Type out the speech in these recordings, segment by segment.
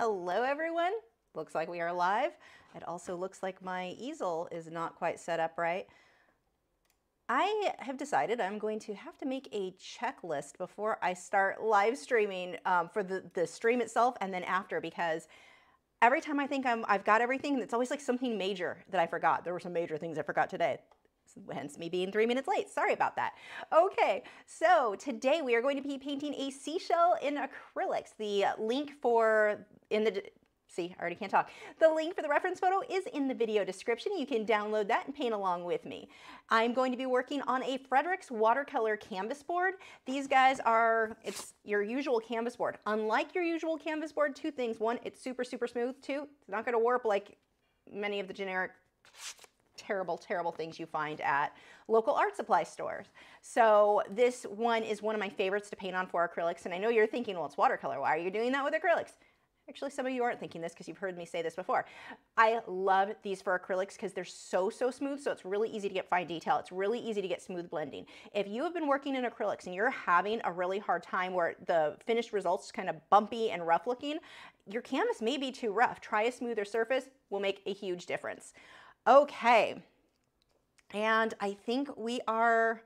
Hello everyone. Looks like we are live. It also looks like my easel is not quite set up right. I have decided I'm going to have to make a checklist before I start live streaming um, for the, the stream itself and then after because every time I think I'm, I've got everything, it's always like something major that I forgot. There were some major things I forgot today hence me being three minutes late. Sorry about that. Okay, so today we are going to be painting a seashell in acrylics. The link for in the See, I already can't talk. The link for the reference photo is in the video description. You can download that and paint along with me. I'm going to be working on a Fredrix watercolor canvas board. These guys are, it's your usual canvas board. Unlike your usual canvas board, two things. One, it's super, super smooth. Two, it's not gonna warp like many of the generic terrible, terrible things you find at local art supply stores. So this one is one of my favorites to paint on for acrylics. And I know you're thinking, well, it's watercolor. Why are you doing that with acrylics? Actually, some of you aren't thinking this because you've heard me say this before. I love these for acrylics because they're so, so smooth. So it's really easy to get fine detail. It's really easy to get smooth blending. If you have been working in acrylics and you're having a really hard time where the finished results kind of bumpy and rough looking, your canvas may be too rough. Try a smoother surface will make a huge difference. Okay. And I think we are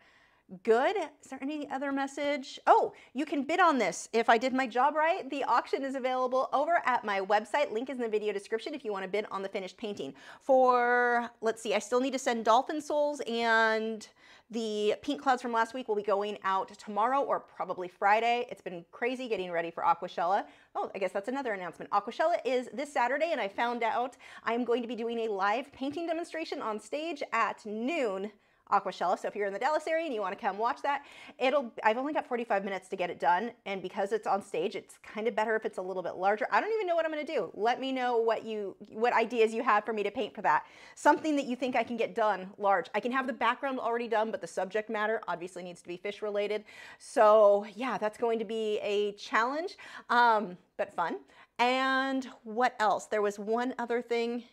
good. Is there any other message? Oh, you can bid on this. If I did my job right, the auction is available over at my website. Link is in the video description if you want to bid on the finished painting. For, let's see, I still need to send dolphin souls and the pink clouds from last week will be going out tomorrow or probably Friday. It's been crazy getting ready for Aquashella. Oh, I guess that's another announcement. Aquashella is this Saturday and I found out I'm going to be doing a live painting demonstration on stage at noon Aquashella. So if you're in the Dallas area and you want to come watch that, it'll, I've only got 45 minutes to get it done. And because it's on stage, it's kind of better if it's a little bit larger. I don't even know what I'm going to do. Let me know what you, what ideas you have for me to paint for that. Something that you think I can get done large. I can have the background already done, but the subject matter obviously needs to be fish related. So yeah, that's going to be a challenge, um, but fun. And what else? There was one other thing.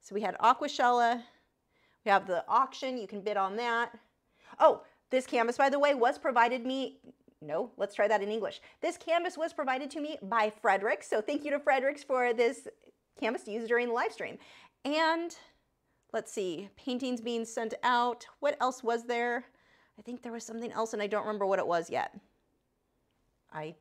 So we had Aquashella. We have the auction, you can bid on that. Oh, this canvas, by the way, was provided me, no, let's try that in English. This canvas was provided to me by Fredrix, so thank you to Fredrix for this canvas to use during the live stream. And let's see, paintings being sent out. What else was there? I think there was something else and I don't remember what it was yet. I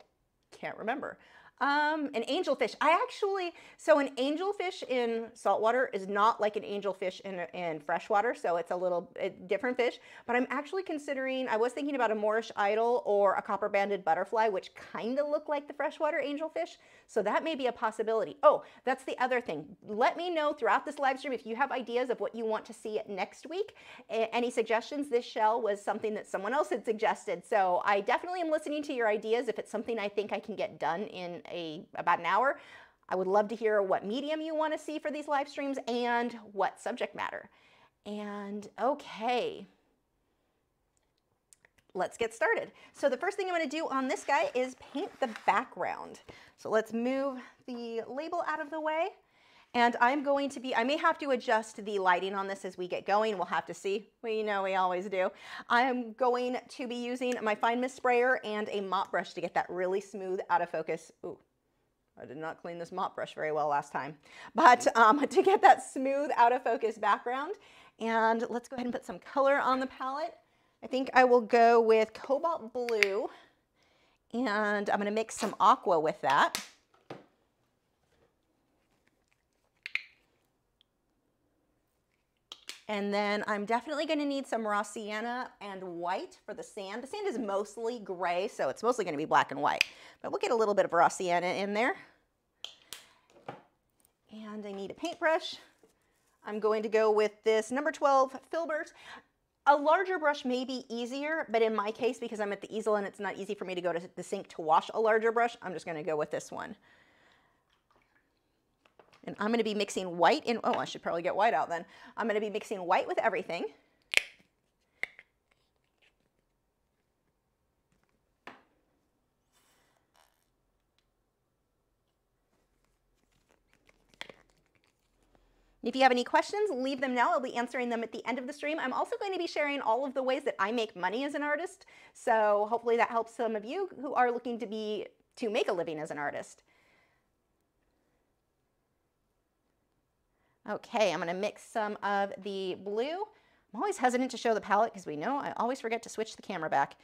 can't remember. Um, an angelfish. I actually, so an angelfish in saltwater is not like an angelfish in, in freshwater, so it's a little a different fish, but I'm actually considering, I was thinking about a Moorish idol or a copper banded butterfly, which kind of look like the freshwater angelfish, so that may be a possibility. Oh, that's the other thing. Let me know throughout this live stream if you have ideas of what you want to see next week. Any suggestions? This shell was something that someone else had suggested, so I definitely am listening to your ideas if it's something I think I can get done in a about an hour. I would love to hear what medium you want to see for these live streams and what subject matter. And okay, let's get started. So the first thing I'm going to do on this guy is paint the background. So let's move the label out of the way. And I'm going to be, I may have to adjust the lighting on this as we get going. We'll have to see. We know we always do. I'm going to be using my Fine Mist sprayer and a mop brush to get that really smooth out of focus. Ooh, I did not clean this mop brush very well last time. But um, to get that smooth out of focus background. And let's go ahead and put some color on the palette. I think I will go with cobalt blue and I'm gonna mix some aqua with that. And then I'm definitely gonna need some raw sienna and white for the sand. The sand is mostly gray, so it's mostly gonna be black and white. But we'll get a little bit of raw sienna in there. And I need a paintbrush. I'm going to go with this number 12 Filbert. A larger brush may be easier, but in my case, because I'm at the easel and it's not easy for me to go to the sink to wash a larger brush, I'm just gonna go with this one. And I'm gonna be mixing white in, oh, I should probably get white out then. I'm gonna be mixing white with everything. If you have any questions, leave them now. I'll be answering them at the end of the stream. I'm also going to be sharing all of the ways that I make money as an artist. So hopefully that helps some of you who are looking to be to make a living as an artist. Okay, I'm gonna mix some of the blue. I'm always hesitant to show the palette because we know I always forget to switch the camera back.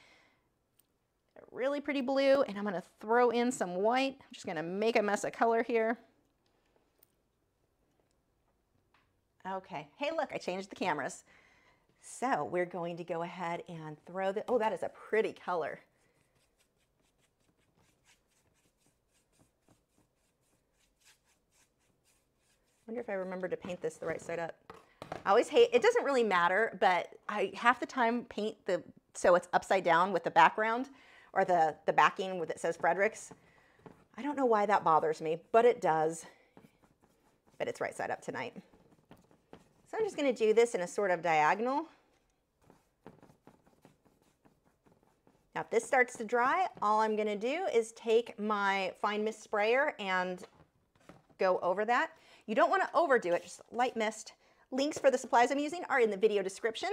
Really pretty blue, and I'm gonna throw in some white. I'm just gonna make a mess of color here. Okay, hey look, I changed the cameras. So we're going to go ahead and throw the, oh, that is a pretty color. Wonder if I remember to paint this the right side up. I always hate, it doesn't really matter, but I half the time paint the, so it's upside down with the background or the, the backing with it says Fredrix. I don't know why that bothers me, but it does. But it's right side up tonight. So I'm just gonna do this in a sort of diagonal. Now if this starts to dry, all I'm gonna do is take my fine mist sprayer and go over that. You don't want to overdo it, just light mist. Links for the supplies I'm using are in the video description.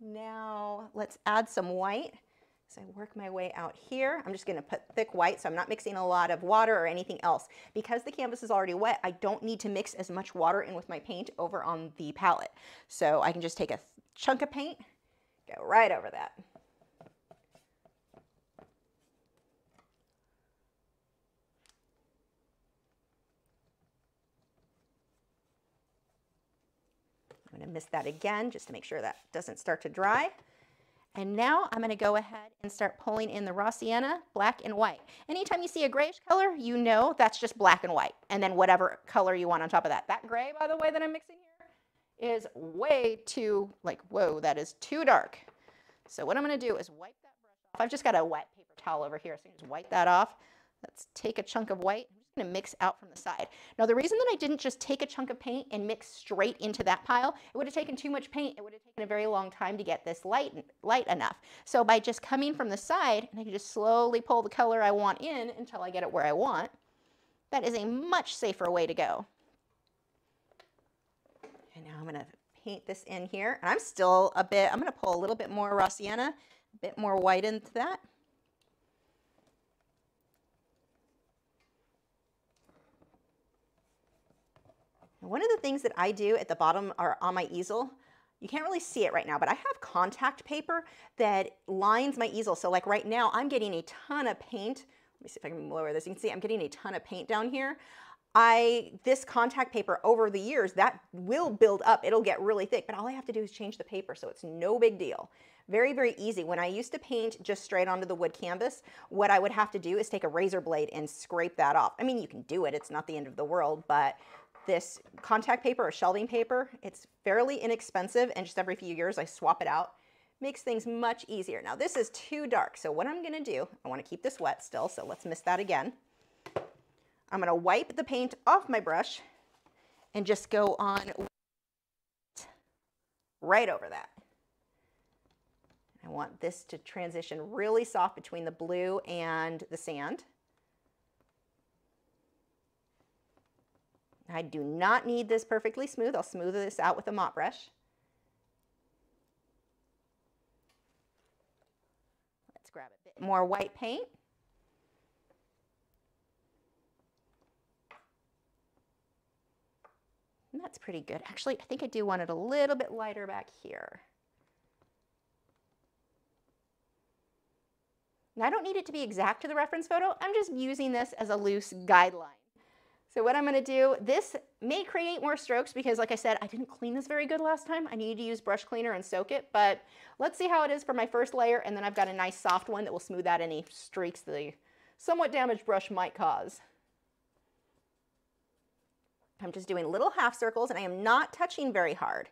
Now let's add some white. So I work my way out here. I'm just gonna put thick white, so I'm not mixing a lot of water or anything else. Because the canvas is already wet, I don't need to mix as much water in with my paint over on the palette. So I can just take a chunk of paint, go right over that. Miss that again just to make sure that doesn't start to dry. And now I'm gonna go ahead and start pulling in the raw sienna, black and white. Anytime you see a grayish color, you know that's just black and white. And then whatever color you want on top of that. That gray, by the way, that I'm mixing here is way too, like, whoa, that is too dark. So what I'm gonna do is wipe that brush off. I've just got a wet paper towel over here, so can just wipe that off. Let's take a chunk of white to mix out from the side. Now the reason that I didn't just take a chunk of paint and mix straight into that pile, it would have taken too much paint. It would have taken a very long time to get this light, light enough. So by just coming from the side, and I can just slowly pull the color I want in until I get it where I want, that is a much safer way to go. And now I'm going to paint this in here. And I'm still a bit, I'm going to pull a little bit more raw sienna, a bit more white into that. One of the things that I do at the bottom or on my easel, you can't really see it right now, but I have contact paper that lines my easel. So like right now, I'm getting a ton of paint. Let me see if I can lower this. You can see I'm getting a ton of paint down here. I, this contact paper over the years, that will build up. It'll get really thick, but all I have to do is change the paper, so it's no big deal. Very, very easy. When I used to paint just straight onto the wood canvas, what I would have to do is take a razor blade and scrape that off. I mean, you can do it. It's not the end of the world, but this contact paper or shelving paper. It's fairly inexpensive and just every few years I swap it out. Makes things much easier. Now this is too dark, so what I'm gonna do, I wanna keep this wet still, so let's miss that again. I'm gonna wipe the paint off my brush and just go on right over that. I want this to transition really soft between the blue and the sand. I do not need this perfectly smooth. I'll smooth this out with a mop brush. Let's grab a bit more white paint. And that's pretty good. Actually, I think I do want it a little bit lighter back here. Now, I don't need it to be exact to the reference photo. I'm just using this as a loose guideline. So what I'm gonna do, this may create more strokes because like I said, I didn't clean this very good last time. I need to use brush cleaner and soak it, but let's see how it is for my first layer and then I've got a nice soft one that will smooth out any streaks the somewhat damaged brush might cause. I'm just doing little half circles and I am not touching very hard.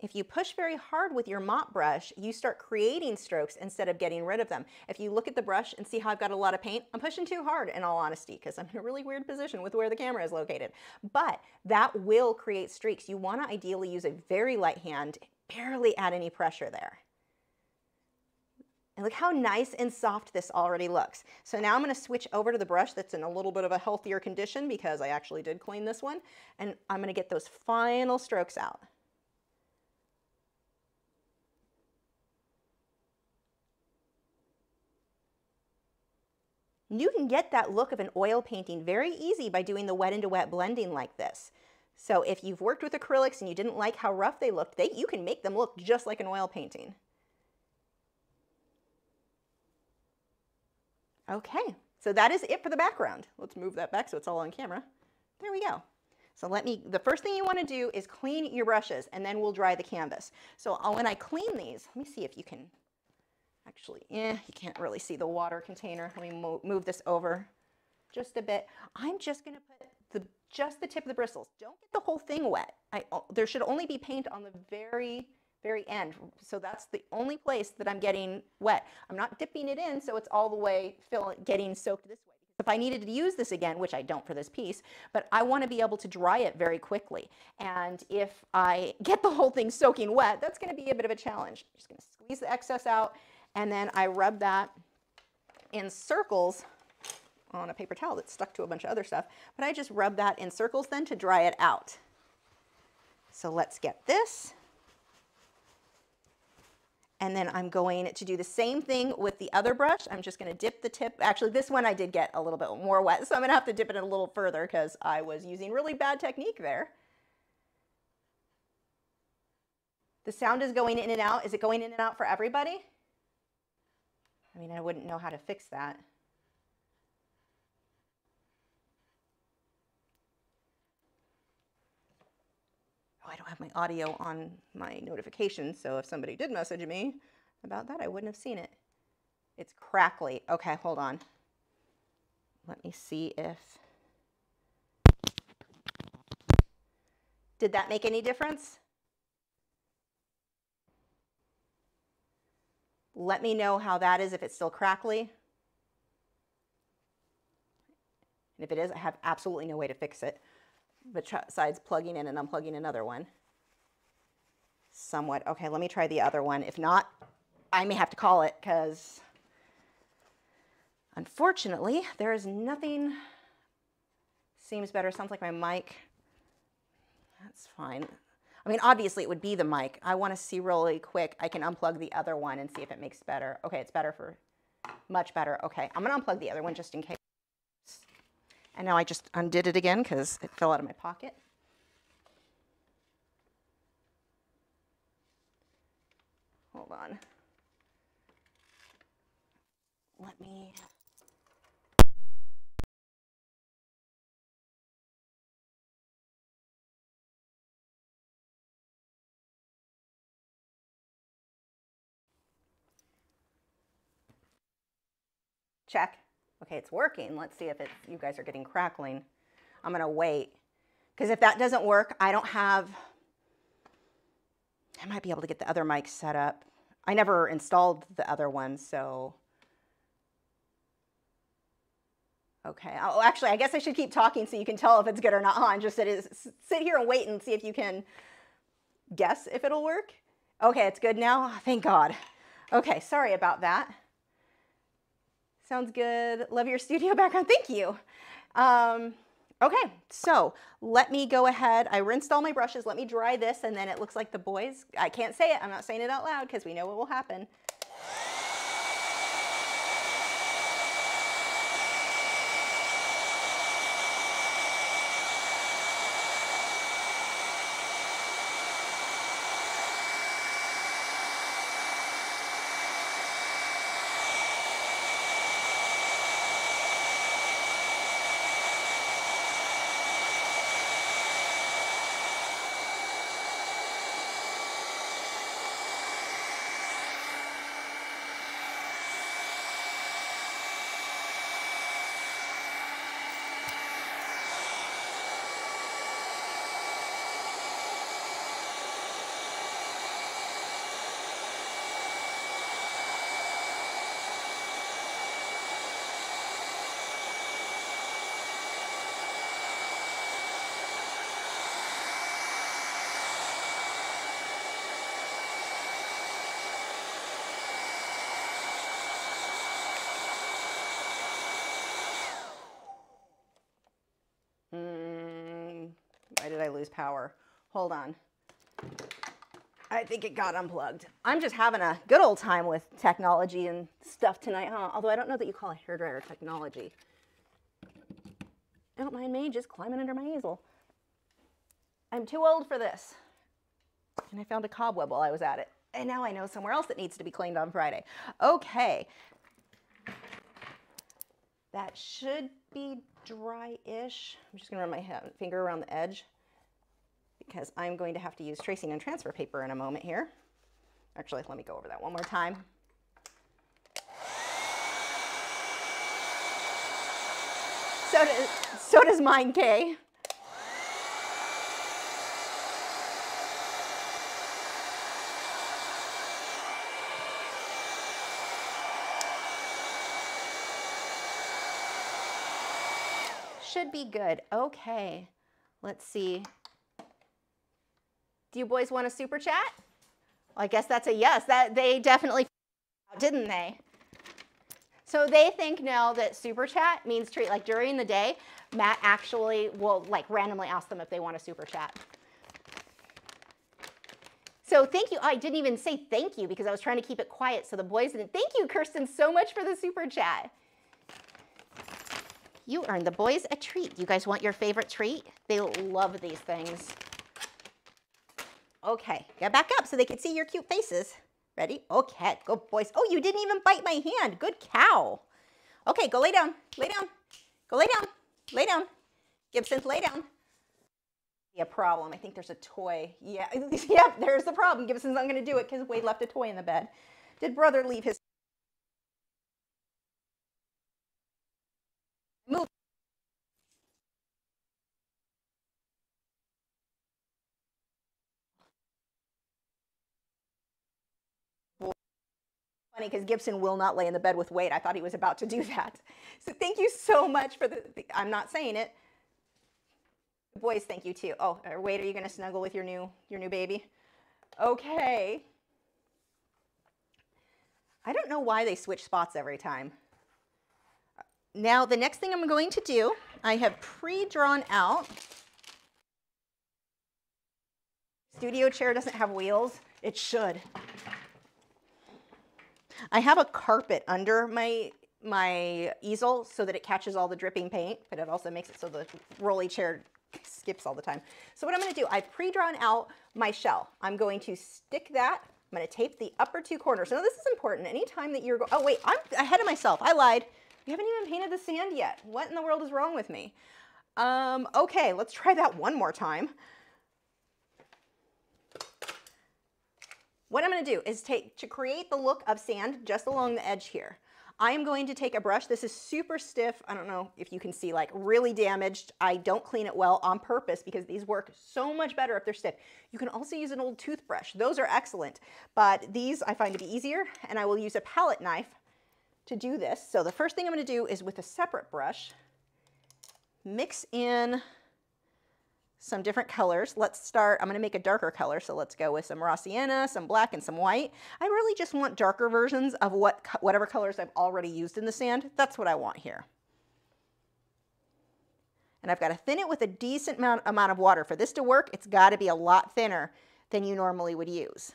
If you push very hard with your mop brush, you start creating strokes instead of getting rid of them. If you look at the brush and see how I've got a lot of paint, I'm pushing too hard in all honesty because I'm in a really weird position with where the camera is located. But that will create streaks. You want to ideally use a very light hand, barely add any pressure there. And look how nice and soft this already looks. So now I'm gonna switch over to the brush that's in a little bit of a healthier condition because I actually did clean this one. And I'm gonna get those final strokes out. You can get that look of an oil painting very easy by doing the wet into wet blending like this. So if you've worked with acrylics and you didn't like how rough they looked, they, you can make them look just like an oil painting. Okay, so that is it for the background. Let's move that back so it's all on camera. There we go. So let me, the first thing you want to do is clean your brushes and then we'll dry the canvas. So uh, when I clean these, let me see if you can actually, eh, you can't really see the water container. Let me mo move this over just a bit. I'm just to put the just the tip of the bristles. Don't get the whole thing wet. I, there should only be paint on the very, very end. So that's the only place that I'm getting wet. I'm not dipping it in so it's all the way fill, getting soaked this way. If I needed to use this again, which I don't for this piece, but I want to be able to dry it very quickly. And if I get the whole thing soaking wet, that's going to be a bit of a challenge. I'm just going to squeeze the excess out and then I rub that in circles on a paper towel that's stuck to a bunch of other stuff, but I just rub that in circles then to dry it out. So let's get this. And then I'm going to do the same thing with the other brush. I'm just going to dip the tip. Actually, this one I did get a little bit more wet, so I'm going to have to dip it a little further because I was using really bad technique there. The sound is going in and out. Is it going in and out for everybody? I mean, I wouldn't know how to fix that. Oh, I don't have my audio on my notifications, so if somebody did message me about that, I wouldn't have seen it. It's crackly. Okay, hold on. Let me see if... Did that make any difference? Let me know how that is if it's still crackly. And if it is, I have absolutely no way to fix it besides plugging in and unplugging another one. Somewhat. Okay, let me try the other one. If not, I may have to call it because unfortunately, there is nothing seems better. Sounds like my mic. That's fine. I mean, obviously it would be the mic. I want to see really quick. I can unplug the other one and see if it makes better. Okay, it's better for, much better. Okay, I'm going to unplug the other one just in case. And now I just undid it again because it fell out of my pocket. Hold on. Let me Check. Okay, it's working. Let's see if it's, you guys are getting crackling. I'm gonna wait. Because if that doesn't work, I don't have, I might be able to get the other mic set up. I never installed the other one, so. Okay, oh, actually, I guess I should keep talking so you can tell if it's good or not. On, just sit here and wait and see if you can guess if it'll work. Okay, it's good now. Thank God. Okay, sorry about that. Sounds good. Love your studio background. Thank you. Um, okay, so let me go ahead. I rinsed all my brushes. Let me dry this, and then it looks like the boys, I can't say it. I'm not saying it out loud because we know what will happen. Why did I lose power? Hold on. I think it got unplugged. I'm just having a good old time with technology and stuff tonight, huh? Although I don't know that you call a hairdryer technology. Don't mind me just climbing under my easel. I'm too old for this. And I found a cobweb while I was at it. And now I know somewhere else that needs to be cleaned on Friday. Okay. That should be dry-ish. I'm just gonna run my finger around the edge because I'm going to have to use tracing and transfer paper in a moment here. Actually, let me go over that one more time. So does, so does mine, Kay. Should be good. Okay, let's see. Do you boys want a super chat? Well, I guess that's a yes. That they definitely didn't they? So they think now that super chat means treat. Like during the day, Matt actually will like randomly ask them if they want a super chat. So thank you. Oh, I didn't even say thank you because I was trying to keep it quiet so the boys didn't. Thank you, Kirsten, so much for the super chat. You earned the boys a treat. You guys want your favorite treat? They love these things. Okay, get back up so they can see your cute faces. Ready? Okay, good boys. Oh, you didn't even bite my hand. Good cow. Okay, go lay down. Lay down. Go lay down. Lay down. Gibson, lay down. A problem. I think there's a toy. Yeah, yep, there's the problem. Gibson's not going to do it because Wade left a toy in the bed. Did brother leave his funny because Gibson will not lay in the bed with Wade. I thought he was about to do that. So thank you so much for the, I'm not saying it. Boys, thank you too. Oh, Wade, are you gonna snuggle with your new, your new baby? Okay. I don't know why they switch spots every time. Now, the next thing I'm going to do, I have pre-drawn out. Studio chair doesn't have wheels. It should. I have a carpet under my my easel so that it catches all the dripping paint, but it also makes it so the rolly chair skips all the time. So what I'm gonna do, I've pre-drawn out my shell. I'm going to stick that, I'm gonna tape the upper two corners. Now this is important, anytime that you're, oh wait, I'm ahead of myself, I lied. We haven't even painted the sand yet. What in the world is wrong with me? Um, okay, let's try that one more time. What I'm going to do is take, to create the look of sand just along the edge here, I am going to take a brush. This is super stiff. I don't know if you can see, like really damaged. I don't clean it well on purpose because these work so much better if they're stiff. You can also use an old toothbrush. Those are excellent, but these I find to be easier and I will use a palette knife to do this. So the first thing I'm going to do is with a separate brush, mix in some different colors. Let's start, I'm gonna make a darker color, so let's go with some raw sienna, some black, and some white. I really just want darker versions of what whatever colors I've already used in the sand. That's what I want here. And I've got to thin it with a decent amount, amount of water. For this to work, it's got to be a lot thinner than you normally would use.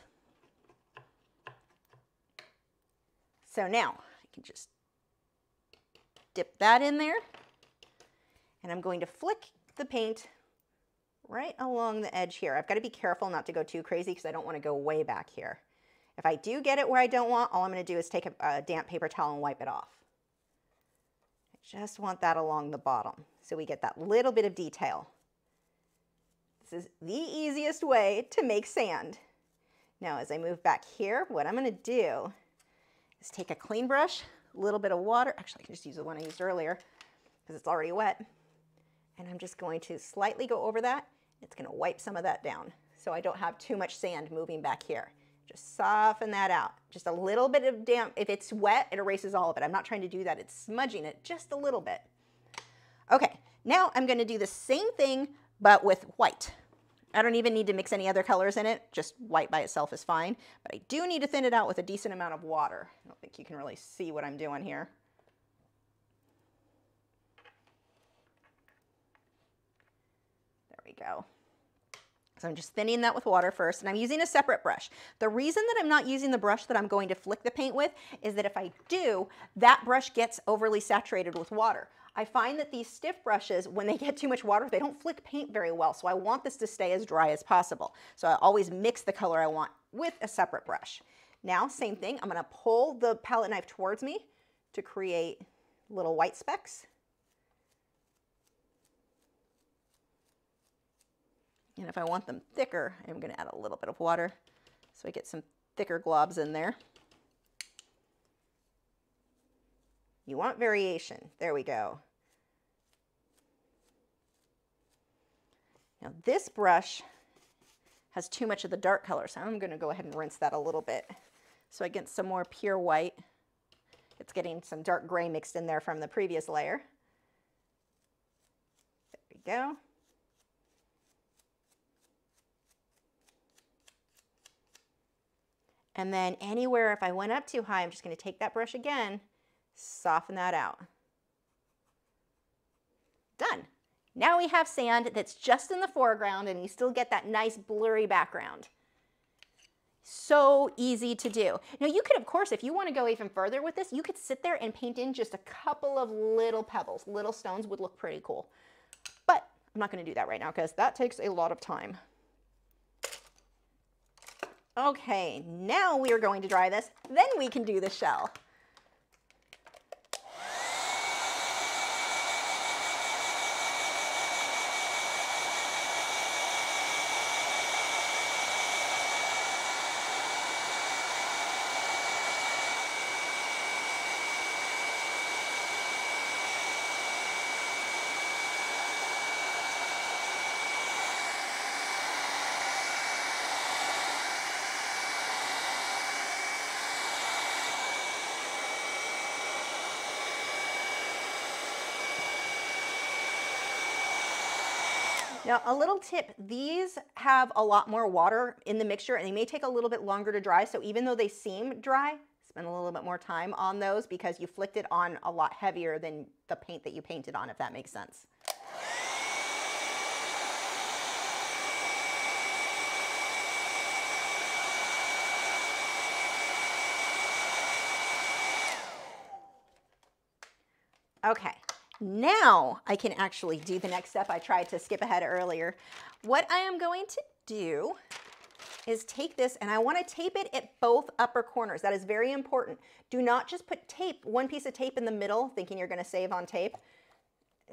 So now, I can just dip that in there. And I'm going to flick the paint right along the edge here. I've got to be careful not to go too crazy because I don't want to go way back here. If I do get it where I don't want, all I'm going to do is take a, a damp paper towel and wipe it off. I just want that along the bottom so we get that little bit of detail. This is the easiest way to make sand. Now as I move back here, what I'm going to do is take a clean brush, a little bit of water. Actually, I can just use the one I used earlier because it's already wet. And I'm just going to slightly go over that it's gonna wipe some of that down so I don't have too much sand moving back here. Just soften that out. Just a little bit of damp. If it's wet, it erases all of it. I'm not trying to do that. It's smudging it just a little bit. Okay, now I'm gonna do the same thing, but with white. I don't even need to mix any other colors in it. Just white by itself is fine. But I do need to thin it out with a decent amount of water. I don't think you can really see what I'm doing here. There we go. So I'm just thinning that with water first, and I'm using a separate brush. The reason that I'm not using the brush that I'm going to flick the paint with is that if I do, that brush gets overly saturated with water. I find that these stiff brushes, when they get too much water, they don't flick paint very well. So I want this to stay as dry as possible. So I always mix the color I want with a separate brush. Now, same thing, I'm gonna pull the palette knife towards me to create little white specks. And if I want them thicker, I'm gonna add a little bit of water so I get some thicker globs in there. You want variation. There we go. Now this brush has too much of the dark color, so I'm gonna go ahead and rinse that a little bit so I get some more pure white. It's getting some dark gray mixed in there from the previous layer. There we go. And then anywhere, if I went up too high, I'm just gonna take that brush again, soften that out. Done. Now we have sand that's just in the foreground and you still get that nice blurry background. So easy to do. Now you could, of course, if you want to go even further with this, you could sit there and paint in just a couple of little pebbles. Little stones would look pretty cool. But I'm not going to do that right now because that takes a lot of time. Okay, now we are going to dry this. Then we can do the shell. Now, a little tip, these have a lot more water in the mixture and they may take a little bit longer to dry. So even though they seem dry, spend a little bit more time on those because you flicked it on a lot heavier than the paint that you painted on, if that makes sense. Okay, now I can actually do the next step. I tried to skip ahead earlier. What I am going to do is take this and I want to tape it at both upper corners. That is very important. Do not just put tape, one piece of tape in the middle thinking you're going to save on tape.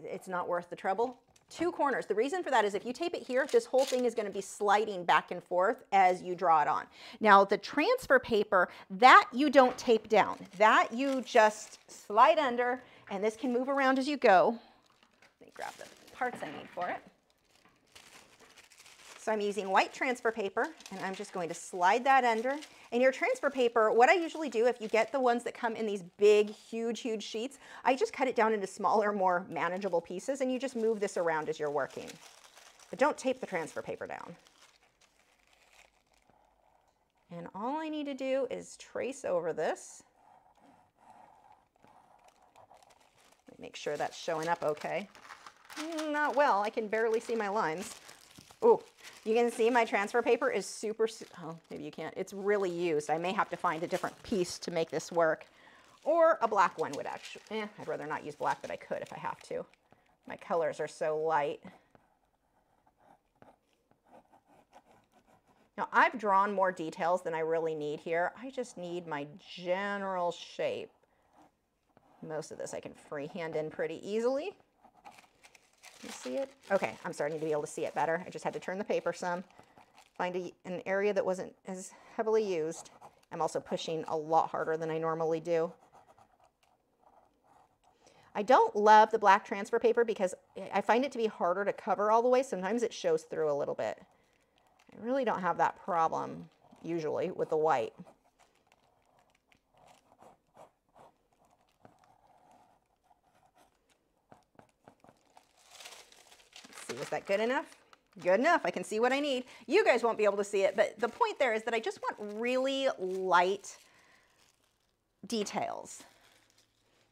It's not worth the trouble. Two corners. The reason for that is if you tape it here, this whole thing is going to be sliding back and forth as you draw it on. Now the transfer paper, that you don't tape down. That you just slide under and this can move around as you go. Let me grab the parts I need for it. So I'm using white transfer paper and I'm just going to slide that under. And your transfer paper, what I usually do if you get the ones that come in these big, huge, huge sheets, I just cut it down into smaller, more manageable pieces and you just move this around as you're working. But don't tape the transfer paper down. And all I need to do is trace over this. Make sure that's showing up okay. Mm, not well, I can barely see my lines. Oh, you can see my transfer paper is super, oh, maybe you can't. It's really used. I may have to find a different piece to make this work. Or a black one would actually, eh, I'd rather not use black, but I could if I have to. My colors are so light. Now I've drawn more details than I really need here. I just need my general shape. Most of this I can freehand in pretty easily. You see it? Okay, I'm starting to be able to see it better. I just had to turn the paper some, find a, an area that wasn't as heavily used. I'm also pushing a lot harder than I normally do. I don't love the black transfer paper because I find it to be harder to cover all the way. Sometimes it shows through a little bit. I really don't have that problem usually with the white. see, was that good enough? Good enough, I can see what I need. You guys won't be able to see it, but the point there is that I just want really light details.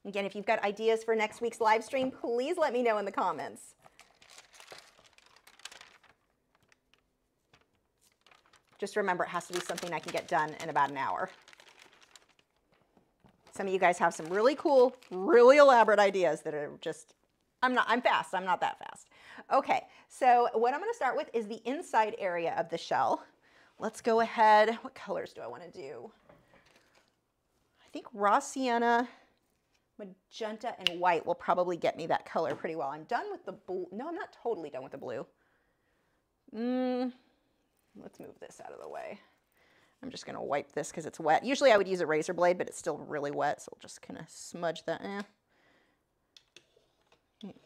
Again, if you've got ideas for next week's live stream, please let me know in the comments. Just remember, it has to be something I can get done in about an hour. Some of you guys have some really cool, really elaborate ideas that are just, I'm not, I'm fast, I'm not that fast. Okay, so what I'm gonna start with is the inside area of the shell. Let's go ahead, what colors do I wanna do? I think raw sienna, magenta, and white will probably get me that color pretty well. I'm done with the blue, no, I'm not totally done with the blue. Mm, let's move this out of the way. I'm just gonna wipe this because it's wet. Usually I would use a razor blade, but it's still really wet, so I'll just kind of smudge that. Eh.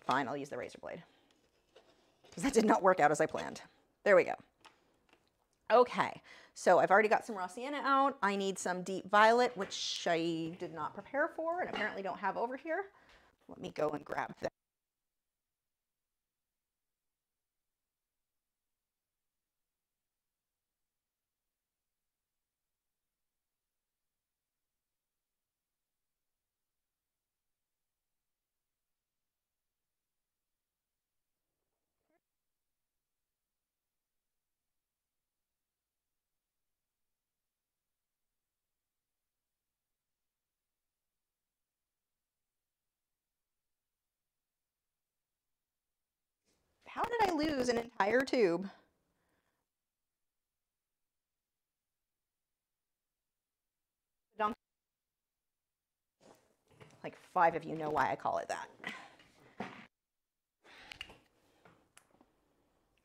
Fine, I'll use the razor blade. Because that did not work out as I planned. There we go. Okay, so I've already got some raw sienna out. I need some deep violet, which I did not prepare for and apparently don't have over here. Let me go and grab that. How did I lose an entire tube? Like five of you know why I call it that.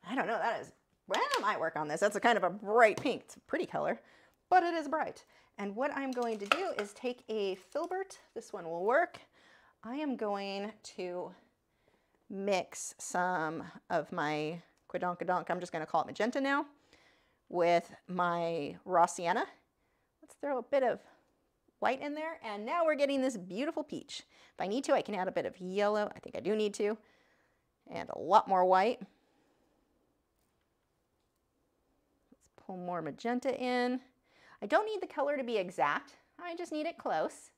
I don't know, that is, well, I might work on this. That's a kind of a bright pink. It's a pretty color, but it is bright. And what I'm going to do is take a filbert, this one will work. I am going to mix some of my Quidonkadonk, I'm just going to call it magenta now, with my raw sienna. Let's throw a bit of white in there, and now we're getting this beautiful peach. If I need to, I can add a bit of yellow. I think I do need to, and a lot more white. Let's pull more magenta in. I don't need the color to be exact. I just need it close.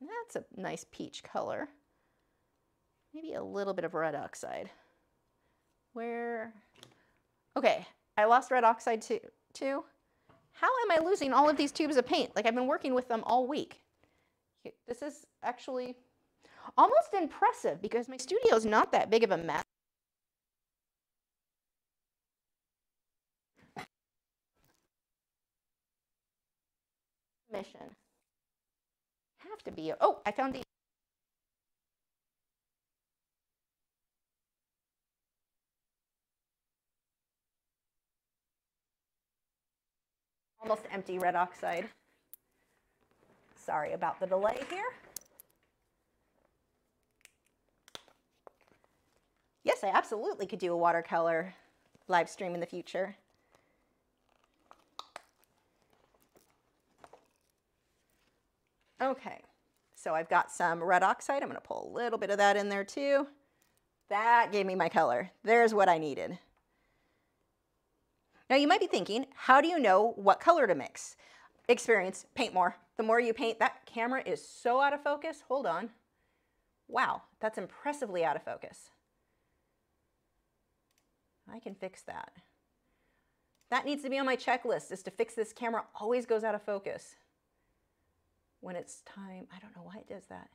That's a nice peach color maybe a little bit of red oxide. Where, okay, I lost red oxide too, too. How am I losing all of these tubes of paint? Like I've been working with them all week. This is actually almost impressive because my studio is not that big of a mess. Mission. Have to be, oh, I found the almost empty red oxide. Sorry about the delay here. Yes, I absolutely could do a watercolor live stream in the future. Okay, so I've got some red oxide. I'm going to pull a little bit of that in there too. That gave me my color. There's what I needed. Now you might be thinking, how do you know what color to mix? Experience, paint more. The more you paint, that camera is so out of focus. Hold on. Wow, that's impressively out of focus. I can fix that. That needs to be on my checklist is to fix this camera always goes out of focus. When it's time, I don't know why it does that.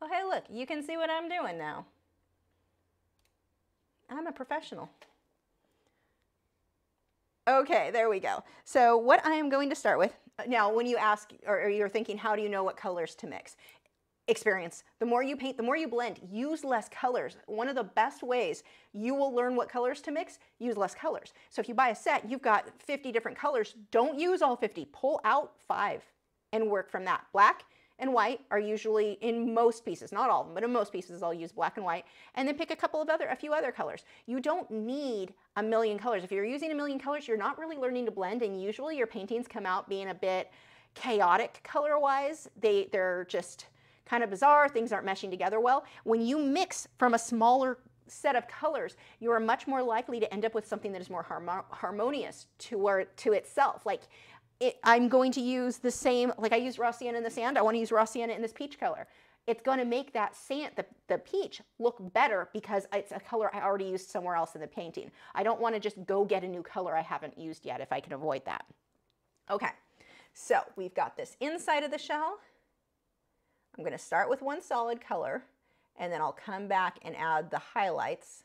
Oh, hey, look, you can see what I'm doing now. I'm a professional. Okay, there we go. So what I am going to start with, now when you ask, or you're thinking, how do you know what colors to mix? Experience. The more you paint, the more you blend, use less colors. One of the best ways you will learn what colors to mix, use less colors. So if you buy a set, you've got 50 different colors, don't use all 50, pull out five and work from that. Black, and white are usually in most pieces, not all of them, but in most pieces I'll use black and white, and then pick a couple of other, a few other colors. You don't need a million colors. If you're using a million colors, you're not really learning to blend, and usually your paintings come out being a bit chaotic color-wise. They, they're just kind of bizarre, things aren't meshing together well. When you mix from a smaller set of colors, you are much more likely to end up with something that is more harmonious to, or, to itself. Like it, I'm going to use the same, like I use raw sienna in the sand, I want to use raw sienna in this peach color. it's going to make that sand, the, the peach, look better because it's a color I already used somewhere else in the painting. I don't want to just go get a new color I haven't used yet if I can avoid that. Okay, so we've got this inside of the shell. I'm going to start with one solid color and then I'll come back and add the highlights.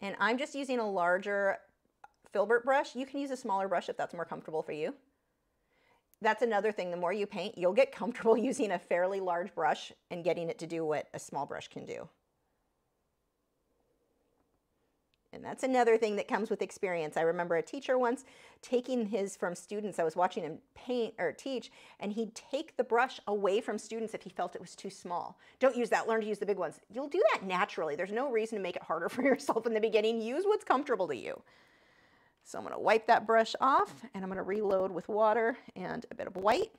And I'm just using a larger filbert brush. You can use a smaller brush if that's more comfortable for you that's another thing. The more you paint, you'll get comfortable using a fairly large brush and getting it to do what a small brush can do. And that's another thing that comes with experience. I remember a teacher once taking his from students. I was watching him paint or teach, and he'd take the brush away from students if he felt it was too small. Don't use that, learn to use the big ones. You'll do that naturally. There's no reason to make it harder for yourself in the beginning. Use what's comfortable to you. So I'm going to wipe that brush off and I'm going to reload with water and a bit of white.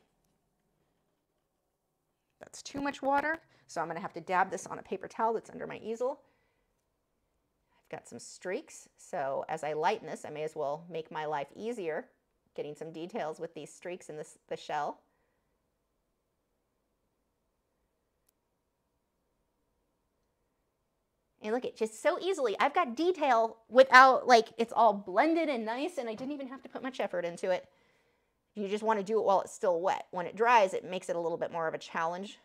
That's too much water, so I'm going to have to dab this on a paper towel that's under my easel. I've got some streaks, so as I lighten this, I may as well make my life easier getting some details with these streaks in this, the shell. And look, it just so easily, I've got detail without, like, it's all blended and nice, and I didn't even have to put much effort into it. You just want to do it while it's still wet. When it dries, it makes it a little bit more of a challenge.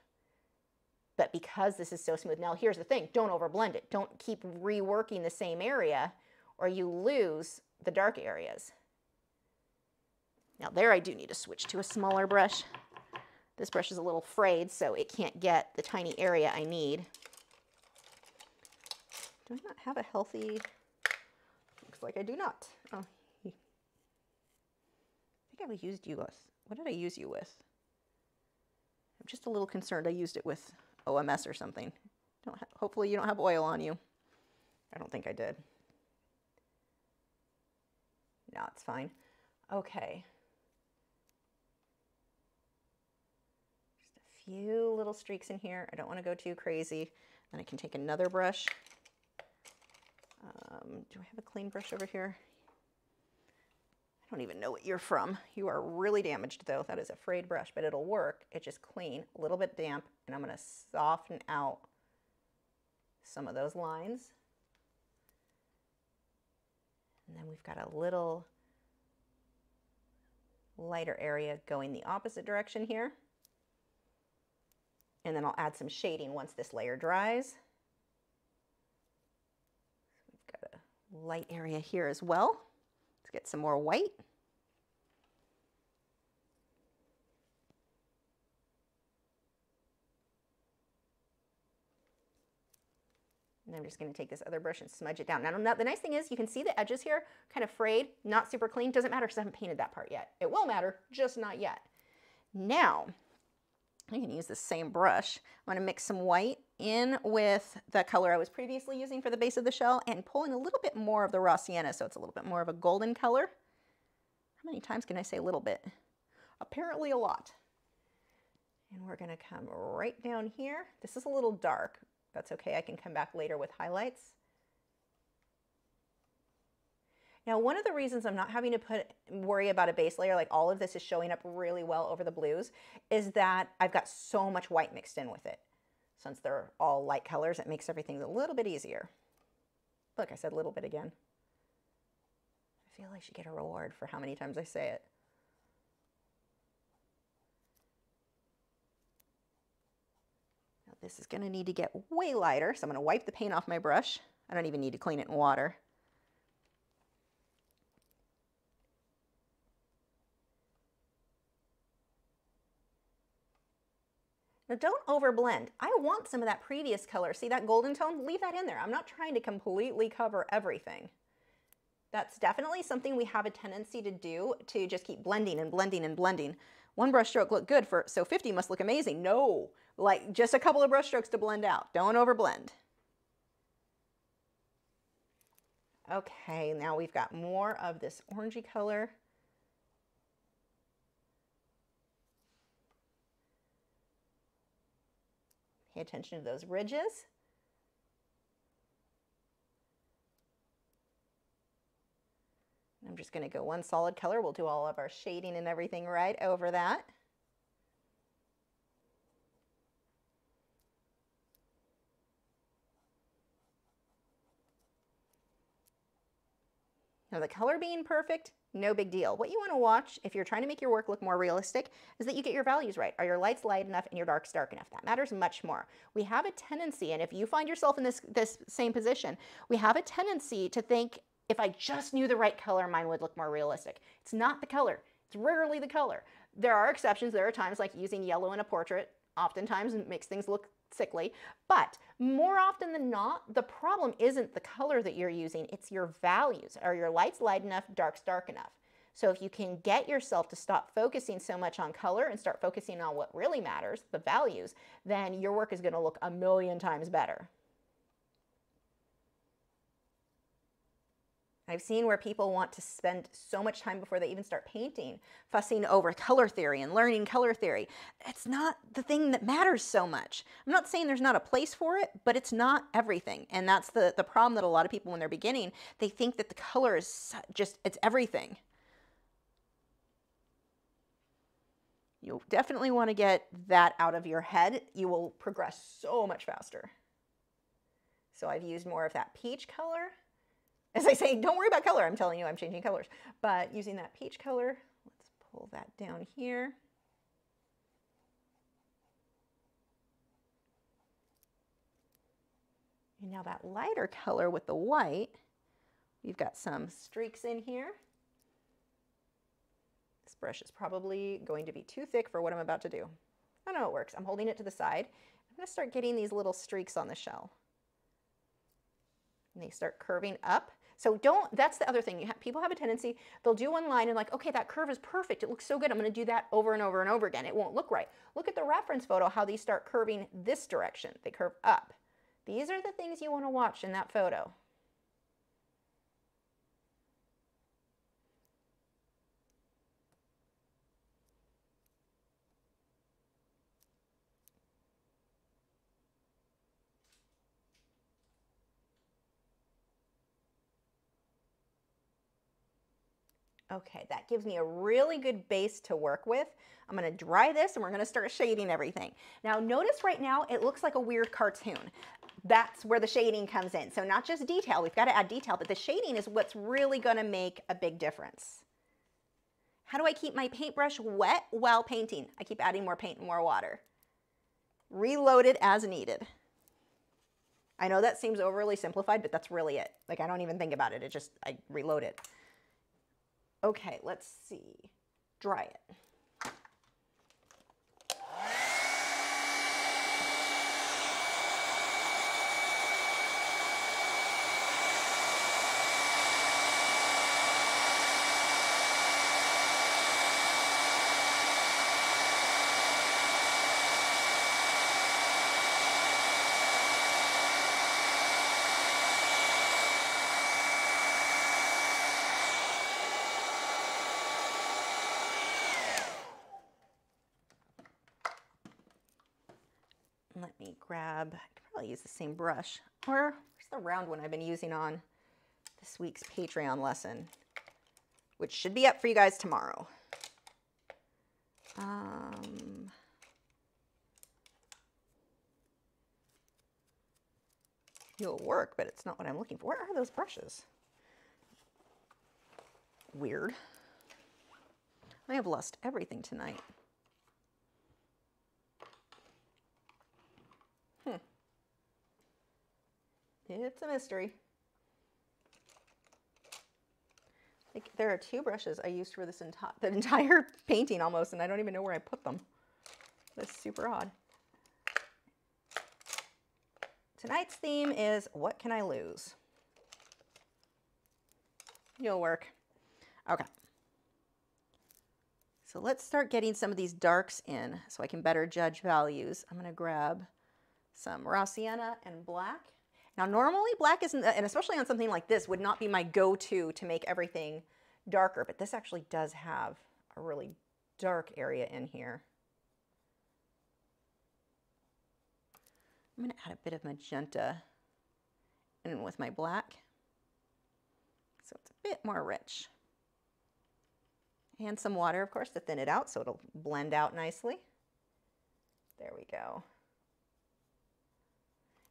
But because this is so smooth, now here's the thing, don't overblend it. Don't keep reworking the same area or you lose the dark areas. Now there I do need to switch to a smaller brush. This brush is a little frayed, so it can't get the tiny area I need. Do I not have a healthy? Looks like I do not. Oh, I think I used you with. What did I use you with? I'm just a little concerned I used it with OMS or something. Don't hopefully you don't have oil on you. I don't think I did. No, it's fine. Okay. Just a few little streaks in here. I don't want to go too crazy. Then I can take another brush um, do I have a clean brush over here? I don't even know what you're from. You are really damaged though. That is a frayed brush, but it'll work. It's just clean, a little bit damp, and I'm gonna soften out some of those lines. And then we've got a little lighter area going the opposite direction here. And then I'll add some shading once this layer dries. Light area here as well. Let's get some more white. And I'm just going to take this other brush and smudge it down. Now, the nice thing is you can see the edges here kind of frayed, not super clean. Doesn't matter because I haven't painted that part yet. It will matter, just not yet. Now, I'm going to use the same brush. I'm going to mix some white in with the color I was previously using for the base of the shell and pulling a little bit more of the raw sienna so it's a little bit more of a golden color. How many times can I say a little bit? Apparently a lot. And we're to come right down here. This is a little dark. That's okay. I can come back later with highlights. Now, one of the reasons I'm not having to put worry about a base layer, like all of this is showing up really well over the blues, is that I've got so much white mixed in with it. Since they're all light colors, it makes everything a little bit easier. Look, I said a little bit again. I feel like I should get a reward for how many times I say it. Now this is gonna need to get way lighter, so I'm gonna wipe the paint off my brush. I don't even need to clean it in water. Now don't overblend. I want some of that previous color. See that golden tone? Leave that in there. I'm not trying to completely cover everything. That's definitely something we have a tendency to do to just keep blending and blending and blending. One brush stroke looked good for, so 50 must look amazing. No, like just a couple of brush strokes to blend out. Don't overblend. Okay, now we've got more of this orangey color. Pay attention to those ridges. I'm just going to go one solid color. We'll do all of our shading and everything right over that. Now the color being perfect, no big deal. What you want to watch if you're trying to make your work look more realistic is that you get your values right. Are your lights light enough and your darks dark enough? That matters much more. We have a tendency, and if you find yourself in this, this same position, we have a tendency to think if I just knew the right color, mine would look more realistic. It's not the color. It's rarely the color. There are exceptions. There are times like using yellow in a portrait oftentimes makes things look sickly. But more often than not, the problem isn't the color that you're using, it's your values. Are your lights light enough, darks dark enough? So if you can get yourself to stop focusing so much on color and start focusing on what really matters, the values, then your work is gonna look a million times better. I've seen where people want to spend so much time before they even start painting, fussing over color theory and learning color theory. It's not the thing that matters so much. I'm not saying there's not a place for it, but it's not everything. And that's the, the problem that a lot of people, when they're beginning, they think that the color is just, it's everything. You definitely want to get that out of your head. You will progress so much faster. So I've used more of that peach color as I say, don't worry about color. I'm telling you I'm changing colors. But using that peach color, let's pull that down here. And now that lighter color with the white, we've got some streaks in here. This brush is probably going to be too thick for what I'm about to do. I know it works. I'm holding it to the side. I'm going to start getting these little streaks on the shell. And they start curving up. So don't, that's the other thing. Have, people have a tendency, they'll do one line and like, okay, that curve is perfect. It looks so good. I'm going to do that over and over and over again. It won't look right. Look at the reference photo, how these start curving this direction. They curve up. These are the things you want to watch in that photo. Okay, that gives me a really good base to work with. I'm gonna dry this and we're gonna start shading everything. Now notice right now, it looks like a weird cartoon. That's where the shading comes in. So not just detail, we've gotta add detail, but the shading is what's really gonna make a big difference. How do I keep my paintbrush wet while painting? I keep adding more paint and more water. Reload it as needed. I know that seems overly simplified, but that's really it. Like I don't even think about it. It just, I reload it. Okay, let's see. Dry it. Let me grab, I could probably use the same brush. Or where's the round one I've been using on this week's Patreon lesson, which should be up for you guys tomorrow. Um, it'll work, but it's not what I'm looking for. Where are those brushes? Weird. I have lost everything tonight. It's a mystery. Like, there are two brushes I used for this enti the entire painting almost, and I don't even know where I put them. That's super odd. Tonight's theme is what can I lose? You'll work. Okay. So let's start getting some of these darks in so I can better judge values. I'm going to grab some raw sienna and black. Now normally black isn't, and especially on something like this, would not be my go-to to make everything darker, but this actually does have a really dark area in here. I'm gonna add a bit of magenta in with my black. So it's a bit more rich. And some water, of course, to thin it out so it'll blend out nicely. There we go.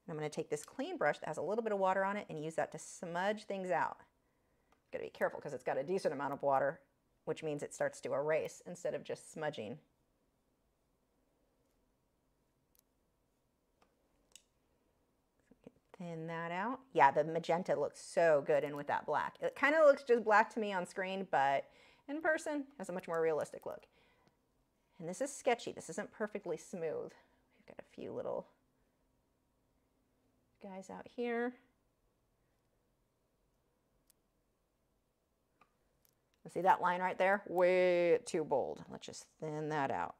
I'm going to take this clean brush that has a little bit of water on it and use that to smudge things out. got to be careful because it's got a decent amount of water, which means it starts to erase instead of just smudging. Thin that out. Yeah, the magenta looks so good in with that black. It kind of looks just black to me on screen, but in person has a much more realistic look. And this is sketchy. This isn't perfectly smooth. We've got a few little guys out here. See that line right there? Way too bold. Let's just thin that out.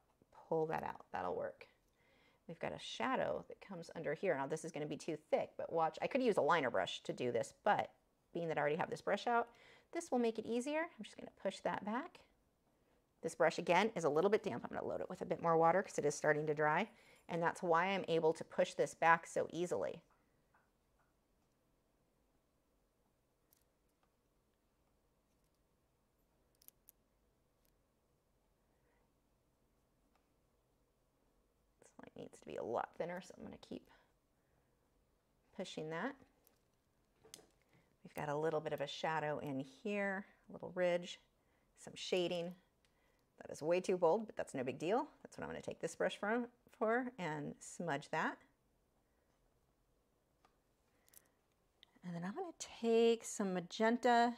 Pull that out. That'll work. We've got a shadow that comes under here. Now this is going to be too thick, but watch. I could use a liner brush to do this, but being that I already have this brush out, this will make it easier. I'm just going to push that back. This brush again is a little bit damp. I'm going to load it with a bit more water because it is starting to dry. And that's why I'm able to push this back so easily. Needs to be a lot thinner, so I'm going to keep pushing that. We've got a little bit of a shadow in here, a little ridge, some shading. That is way too bold, but that's no big deal. That's what I'm going to take this brush for, for and smudge that. And then I'm going to take some magenta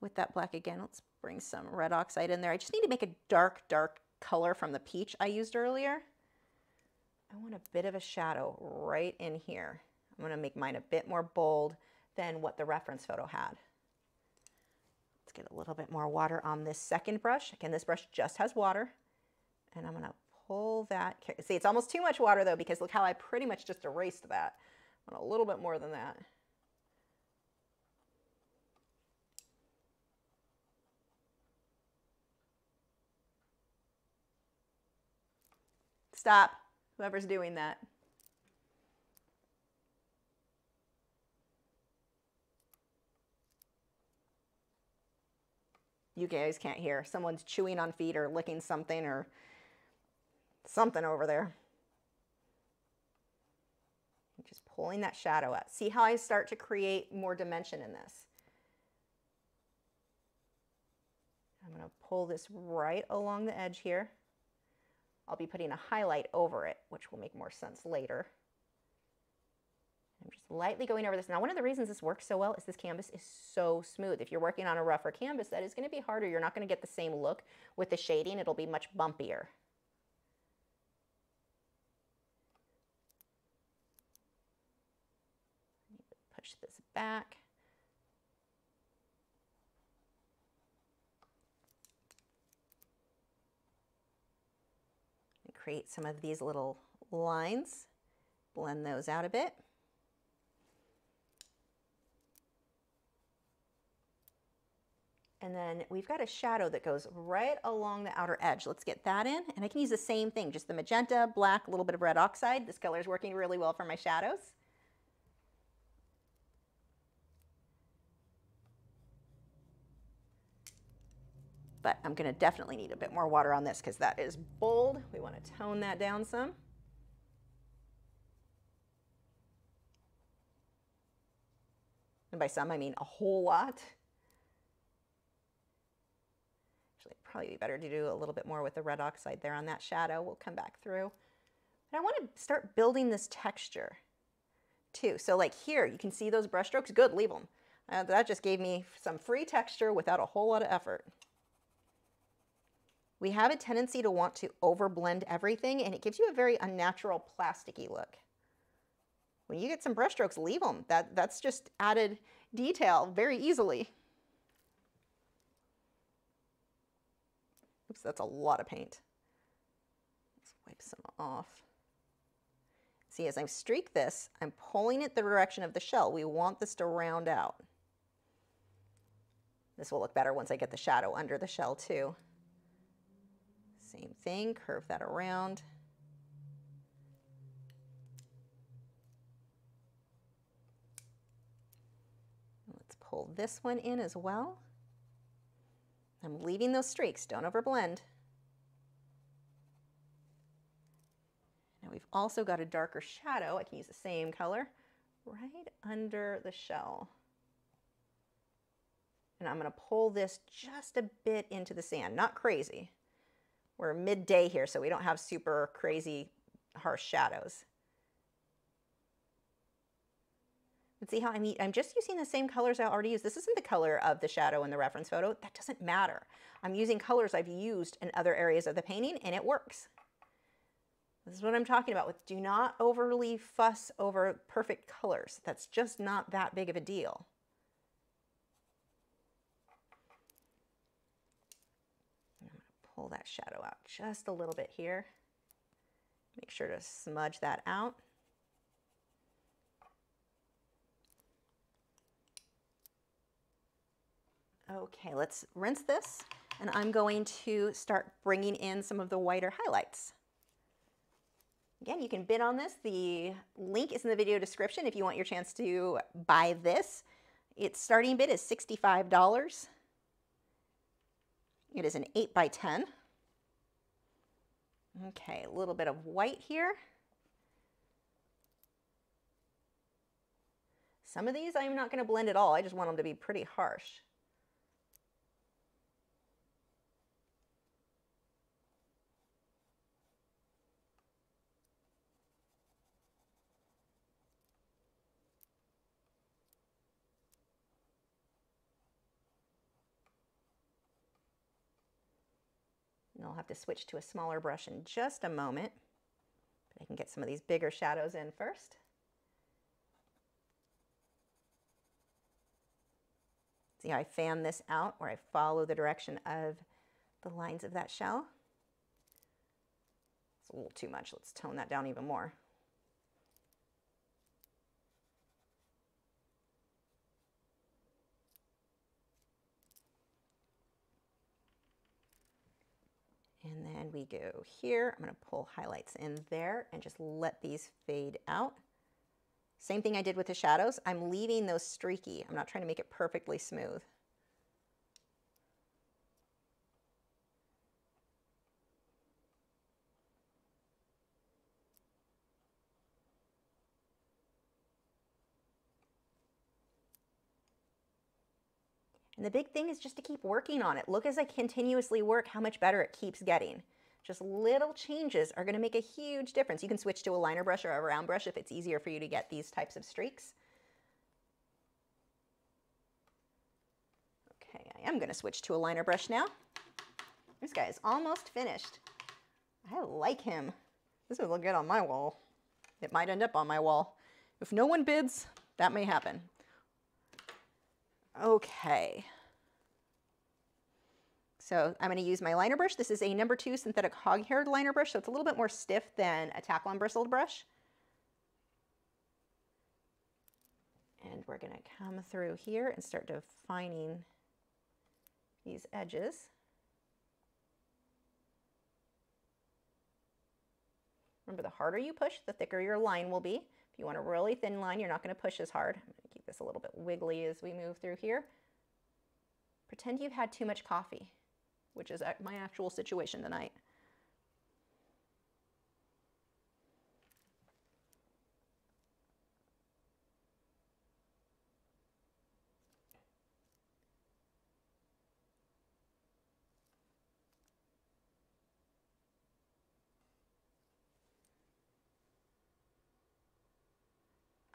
with that black again. Let's bring some red oxide in there. I just need to make a dark, dark color from the peach I used earlier. I want a bit of a shadow right in here. I'm to make mine a bit more bold than what the reference photo had. Let's get a little bit more water on this second brush. Again, this brush just has water. And I'm going to pull that. See, it's almost too much water though, because look how I pretty much just erased that. I want a little bit more than that. Stop whoever's doing that. You guys can't hear. Someone's chewing on feet or licking something or something over there. Just pulling that shadow out. See how I start to create more dimension in this. I'm going to pull this right along the edge here. I'll be putting a highlight over it, which will make more sense later. I'm just lightly going over this. Now, one of the reasons this works so well is this canvas is so smooth. If you're working on a rougher canvas, that is going to be harder. You're not going to get the same look with the shading. It'll be much bumpier. Push this back. Create some of these little lines, blend those out a bit. And then we've got a shadow that goes right along the outer edge. Let's get that in. And I can use the same thing, just the magenta, black, a little bit of red oxide. This color is working really well for my shadows. But I'm to definitely need a bit more water on this because that is bold. We want to tone that down some. And by some, I mean a whole lot. Actually, probably be better to do a little bit more with the red oxide there on that shadow. We'll come back through. But I want to start building this texture too. So like here, you can see those brush strokes. Good, leave them. Uh, that just gave me some free texture without a whole lot of effort we have a tendency to want to overblend everything and it gives you a very unnatural plasticky look. When you get some brush strokes, leave them. That, that's just added detail very easily. Oops, that's a lot of paint. Let's wipe some off. See, as I streak this, I'm pulling it the direction of the shell. We want this to round out. This will look better once I get the shadow under the shell too. Same thing, curve that around. Let's pull this one in as well. I'm leaving those streaks, don't overblend. Now we've also got a darker shadow, I can use the same color, right under the shell. and I'm going to pull this just a bit into the sand. Not crazy. We're midday here, so we don't have super crazy harsh shadows. And see how I'm, I'm just using the same colors I already used. This isn't the color of the shadow in the reference photo. That doesn't matter. I'm using colors I've used in other areas of the painting, and it works. This is what I'm talking about with do not overly fuss over perfect colors. That's just not that big of a deal. I'm going to pull that shadow out just a little bit here. Make sure to smudge that out. Okay, let's rinse this and I'm going to start bringing in some of the whiter highlights. Again, you can bid on this. The link is in the video description if you want your chance to buy this. Its starting bid is $65. It is an 8 by 10. Okay, a little bit of white here. Some of these I'm not going to blend at all. I just want them to be pretty harsh. To switch to a smaller brush in just a moment. But I can get some of these bigger shadows in first. See how I fan this out where I follow the direction of the lines of that shell? It's a little too much. Let's tone that down even more. And then we go here. I'm going to pull highlights in there and just let these fade out. Same thing I did with the shadows. I'm leaving those streaky. I'm not trying to make it perfectly smooth. And the big thing is just to keep working on it. Look as I continuously work how much better it keeps getting. Just little changes are going to make a huge difference. You can switch to a liner brush or a round brush if it's easier for you to get these types of streaks. Okay, I am going to switch to a liner brush now. This guy is almost finished. I like him. This would look good on my wall. It might end up on my wall. If no one bids, that may happen. Okay. So I'm going to use my liner brush. This is a number two synthetic hog-haired liner brush, so it's a little bit more stiff than a Taklon bristled brush. And we're going to come through here and start defining these edges. Remember, the harder you push, the thicker your line will be. If you want a really thin line, you're not going to push as hard. This a little bit wiggly as we move through here. Pretend you've had too much coffee, which is uh, my actual situation tonight.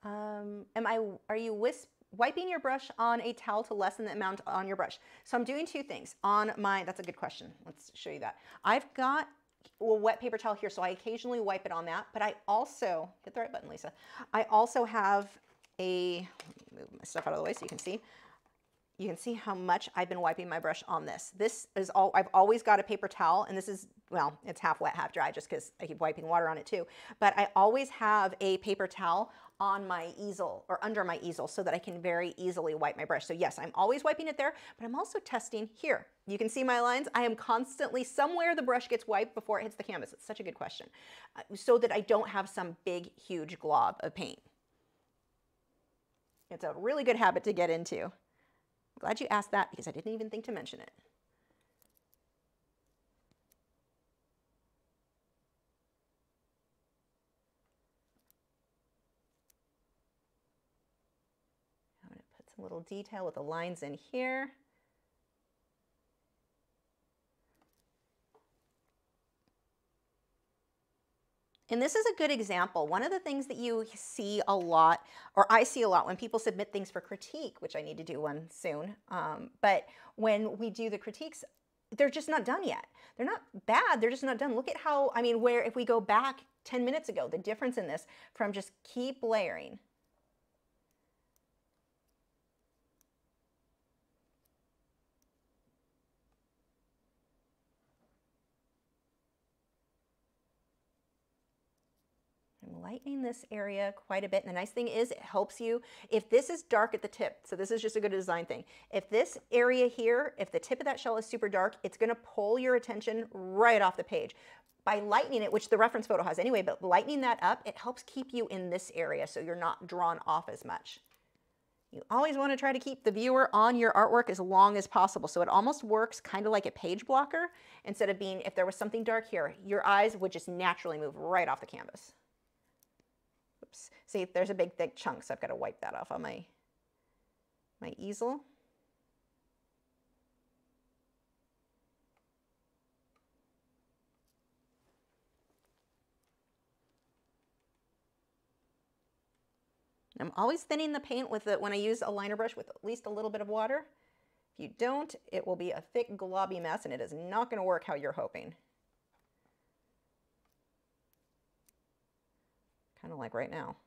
Um, am I, are you wisp, wiping your brush on a towel to lessen the amount on your brush? So I'm doing two things on my, that's a good question. Let's show you that. I've got a wet paper towel here, so I occasionally wipe it on that, but I also, hit the right button, Lisa. I also have a, move my stuff out of the way so you can see. You can see how much I've been wiping my brush on this. This is all, I've always got a paper towel, and this is, well, it's half wet, half dry, just because I keep wiping water on it too. But I always have a paper towel on my easel or under my easel so that I can very easily wipe my brush. So yes, I'm always wiping it there, but I'm also testing here. You can see my lines. I am constantly, somewhere the brush gets wiped before it hits the canvas. It's such a good question. Uh, so that I don't have some big, huge glob of paint. It's a really good habit to get into. I'm glad you asked that because I didn't even think to mention it. a little detail with the lines in here. And this is a good example. One of the things that you see a lot, or I see a lot when people submit things for critique, which I need to do one soon, um, but when we do the critiques, they're just not done yet. They're not bad, they're just not done. Look at how, I mean, where if we go back 10 minutes ago, the difference in this from just keep layering lightening this area quite a bit. And the nice thing is it helps you, if this is dark at the tip, so this is just a good design thing. If this area here, if the tip of that shell is super dark, it's gonna pull your attention right off the page. By lightening it, which the reference photo has anyway, but lightening that up, it helps keep you in this area so you're not drawn off as much. You always want to try to keep the viewer on your artwork as long as possible. So it almost works kind of like a page blocker. Instead of being, if there was something dark here, your eyes would just naturally move right off the canvas. Oops. See, there's a big thick chunk, so I've got to wipe that off on my, my easel. I'm always thinning the paint with it when I use a liner brush with at least a little bit of water. If you don't, it will be a thick globby mess and it is not going to work how you're hoping. Kind of like right now.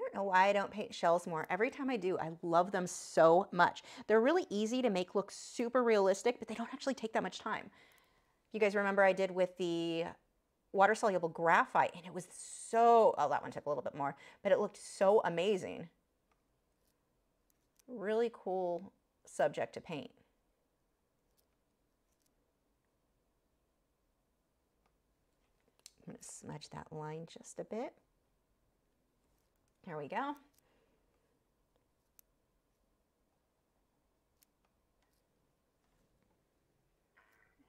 don't know why I don't paint shells more. Every time I do, I love them so much. They're really easy to make look super realistic, but they don't actually take that much time. You guys remember I did with the water-soluble graphite, and it was so, oh, that one took a little bit more, but it looked so amazing. Really cool subject to paint. I'm to smudge that line just a bit. There we go.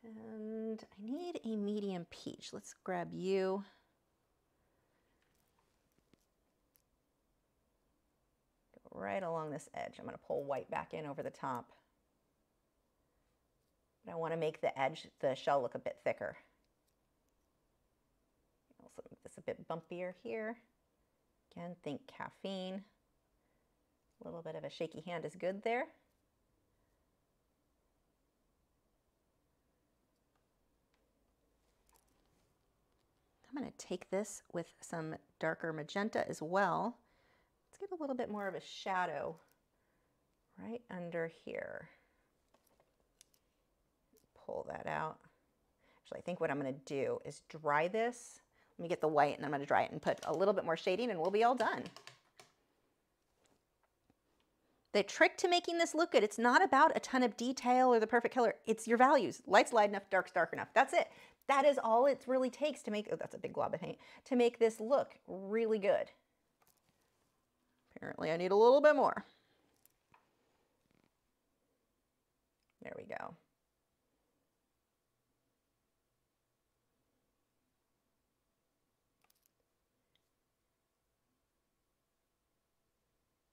And I need a medium peach. Let's grab you. Go right along this edge. I'm going to pull white back in over the top. But I want to make the edge, the shell look a bit thicker. Also make this a bit bumpier here. Again, think caffeine. A little bit of a shaky hand is good there. I'm going to take this with some darker magenta as well. Let's get a little bit more of a shadow right under here. Pull that out. Actually, I think what I'm going to do is dry this let me get the white and I'm going to dry it and put a little bit more shading and we'll be all done. The trick to making this look good, it's not about a ton of detail or the perfect color. It's your values. Light's light enough, dark's dark enough. That's it. That is all it really takes to make, oh, that's a big glob of paint, to make this look really good. Apparently I need a little bit more. There we go.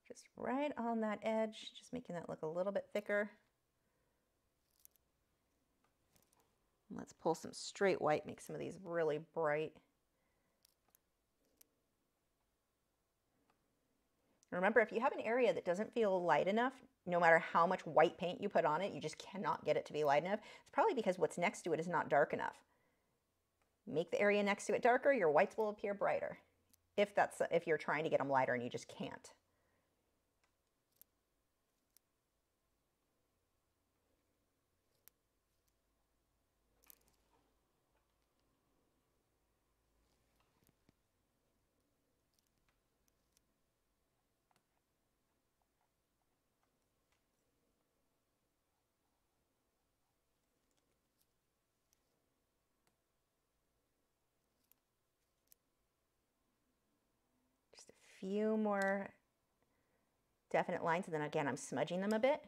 just right on that edge, just making that look a little bit thicker. Let's pull some straight white, make some of these really bright. Remember, if you have an area that doesn't feel light enough, no matter how much white paint you put on it, you just cannot get it to be light enough. It's probably because what's next to it is not dark enough. Make the area next to it darker, your whites will appear brighter. If that's if you're trying to get them lighter and you just can't. Few more definite lines. And then again, I'm smudging them a bit.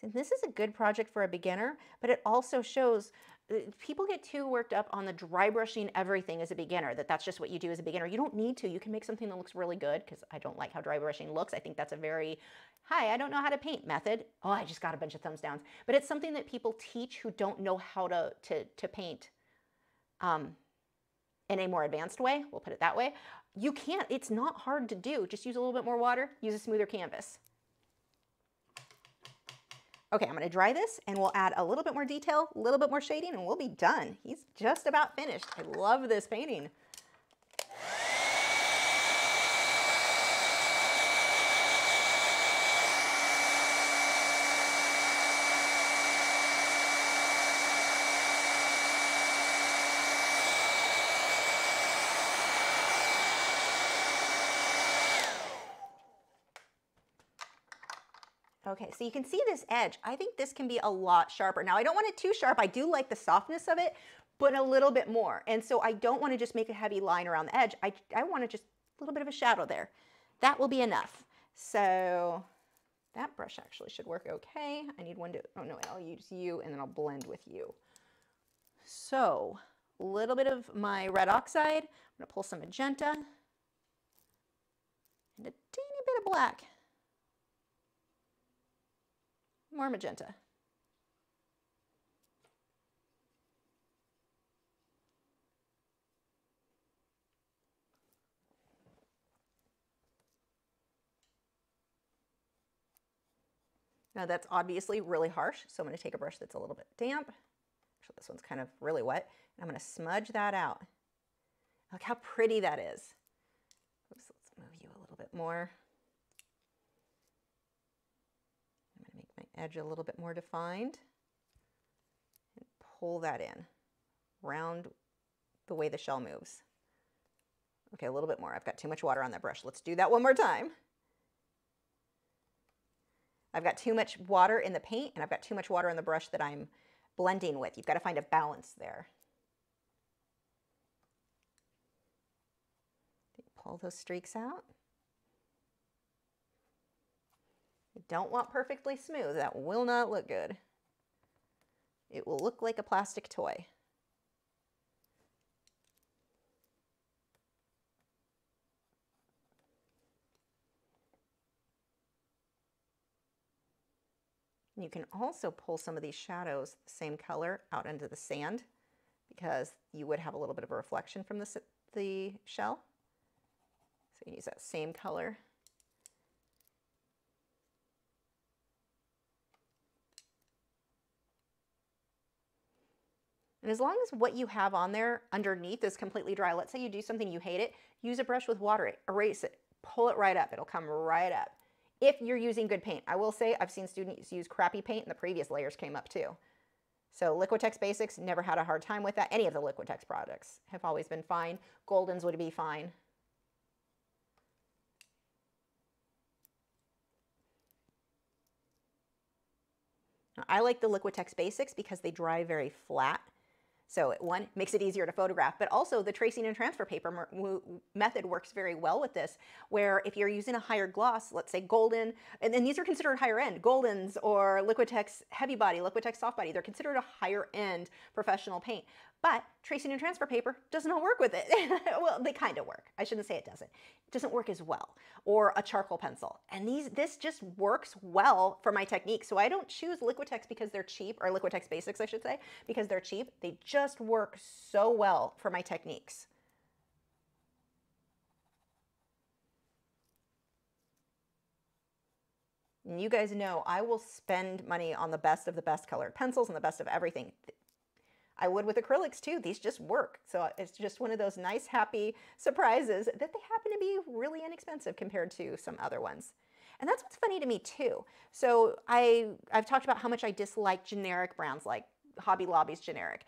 So this is a good project for a beginner, but it also shows uh, people get too worked up on the dry brushing everything as a beginner, that that's just what you do as a beginner. You don't need to. You can make something that looks really good because I don't like how dry brushing looks. I think that's a very, hi, I don't know how to paint method. Oh, I just got a bunch of thumbs downs. But it's something that people teach who don't know how to, to, to paint um, in a more advanced way. We'll put it that way. You can't, it's not hard to do. Just use a little bit more water, use a smoother canvas. Okay, I'm gonna dry this and we'll add a little bit more detail, a little bit more shading, and we'll be done. He's just about finished. I love this painting. Okay, so you can see this edge. I think this can be a lot sharper. Now, I don't want it too sharp. I do like the softness of it, but a little bit more. And so I don't want to just make a heavy line around the edge. I, I want to just a little bit of a shadow there. That will be enough. So that brush actually should work okay. I need one to, oh no, I'll use you and then I'll blend with you. So a little bit of my red oxide. I'm gonna pull some magenta and a teeny bit of black. More magenta. Now that's obviously really harsh, so I'm going to take a brush that's a little bit damp. Actually, this one's kind of really wet. And I'm going to smudge that out. Look how pretty that is. Oops, let's move you a little bit more. Edge a little bit more defined and pull that in round the way the shell moves. Okay, a little bit more. I've got too much water on that brush. Let's do that one more time. I've got too much water in the paint and I've got too much water in the brush that I'm blending with. You've got to find a balance there. Pull those streaks out. Don't want perfectly smooth. That will not look good. It will look like a plastic toy. You can also pull some of these shadows, the same color, out into the sand because you would have a little bit of a reflection from the, the shell. So you can use that same color And as long as what you have on there underneath is completely dry, let's say you do something, you hate it, use a brush with water, erase it, pull it right up. It'll come right up. If you're using good paint. I will say I've seen students use crappy paint and the previous layers came up too. So Liquitex Basics, never had a hard time with that. Any of the Liquitex products have always been fine. Golden's would be fine. I like the Liquitex Basics because they dry very flat. So one, makes it easier to photograph, but also the tracing and transfer paper method works very well with this, where if you're using a higher gloss, let's say golden, and, and these are considered higher end, Goldens or Liquitex heavy body, Liquitex soft body, they're considered a higher end professional paint. But tracing and transfer paper does not work with it. well, they kind of work. I shouldn't say it doesn't. It doesn't work as well. Or a charcoal pencil. And these, this just works well for my technique. So I don't choose Liquitex because they're cheap, or Liquitex Basics, I should say, because they're cheap. They just work so well for my techniques. And you guys know I will spend money on the best of the best colored pencils and the best of everything. I would with acrylics too. These just work. So uh, it's just one of those nice, happy surprises that they happen to be really inexpensive compared to some other ones. And that's what's funny to me too. So I, I've talked about how much I dislike generic brands like Hobby Lobby's generic.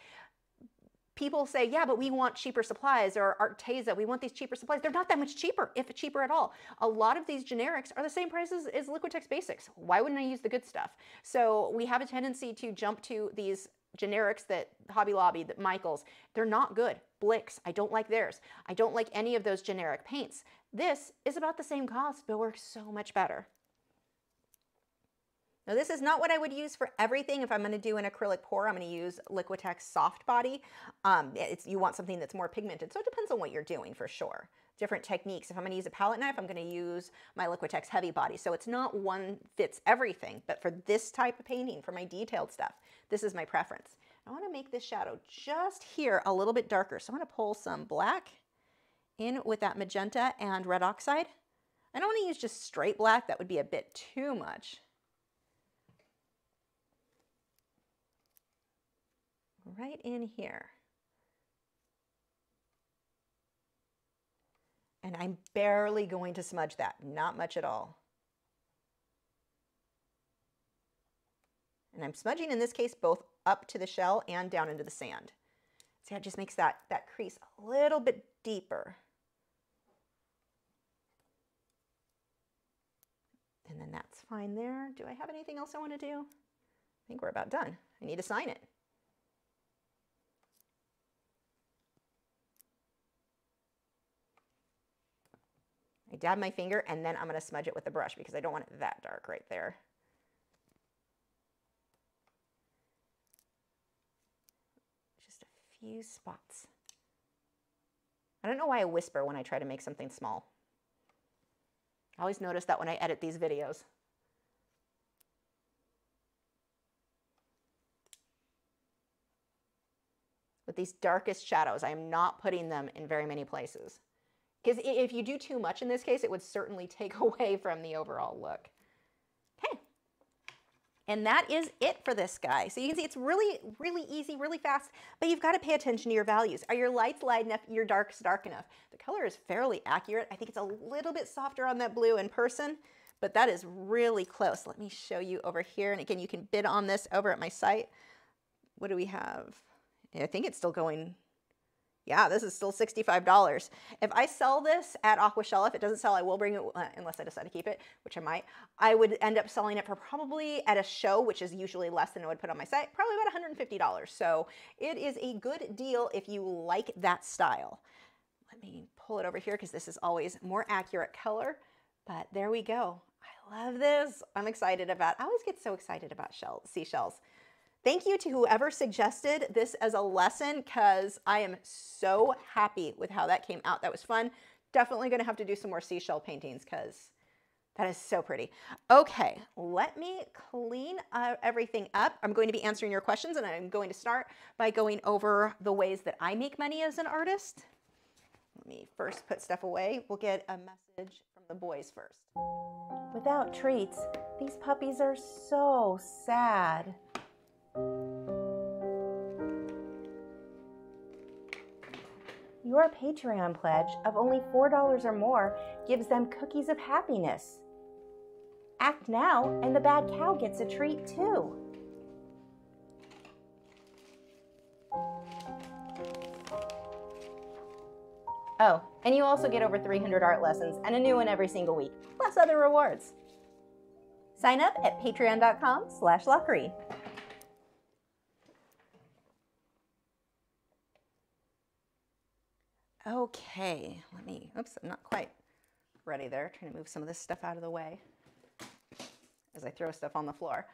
People say, yeah, but we want cheaper supplies or Arteza, we want these cheaper supplies. They're not that much cheaper, if cheaper at all. A lot of these generics are the same prices as Liquitex Basics. Why wouldn't I use the good stuff? So we have a tendency to jump to these generics that Hobby Lobby, that Michaels, they're not good. Blick's, I don't like theirs. I don't like any of those generic paints. This is about the same cost, but works so much better. Now this is not what I would use for everything. If I'm gonna do an acrylic pour, I'm gonna use Liquitex Soft Body. Um, you want something that's more pigmented, so it depends on what you're doing for sure. Different techniques. If I'm gonna use a palette knife, I'm gonna use my Liquitex Heavy Body. So it's not one fits everything, but for this type of painting, for my detailed stuff, this is my preference. I wanna make this shadow just here a little bit darker. So I'm gonna pull some black in with that magenta and red oxide. I don't wanna use just straight black, that would be a bit too much. right in here. And I'm barely going to smudge that, not much at all. And I'm smudging in this case both up to the shell and down into the sand. See, it just makes that, that crease a little bit deeper. And then that's fine there. Do I have anything else I want to do? I think we're about done. I need to sign it. I dab my finger and then I'm going to smudge it with the brush because I don't want it that dark right there. Just a few spots. I don't know why I whisper when I try to make something small. I always notice that when I edit these videos. With these darkest shadows, I am not putting them in very many places. Because if you do too much in this case, it would certainly take away from the overall look. And that is it for this guy. So you can see it's really, really easy, really fast, but you've got to pay attention to your values. Are your lights light enough? Your darks dark enough? The color is fairly accurate. I think it's a little bit softer on that blue in person, but that is really close. Let me show you over here. And again, you can bid on this over at my site. What do we have? I think it's still going yeah, this is still $65. If I sell this at Aquashella, if it doesn't sell, I will bring it, uh, unless I decide to keep it, which I might, I would end up selling it for probably at a show, which is usually less than I would put on my site, probably about $150. So it is a good deal if you like that style. Let me pull it over here because this is always more accurate color, but there we go. I love this. I'm excited about, I always get so excited about shell, seashells. Thank you to whoever suggested this as a lesson because I am so happy with how that came out. That was fun. Definitely going to have to do some more seashell paintings because that is so pretty. Okay, let me clean uh, everything up. I'm going to be answering your questions and I'm going to start by going over the ways that I make money as an artist. Let me first put stuff away. We'll get a message from the boys first. Without treats, these puppies are so sad. Your Patreon pledge of only $4 or more gives them cookies of happiness. Act now, and the bad cow gets a treat too. Oh, and you also get over 300 art lessons and a new one every single week, plus other rewards. Sign up at patreon.com slash lachri. Okay, let me, oops, I'm not quite ready there. Trying to move some of this stuff out of the way as I throw stuff on the floor.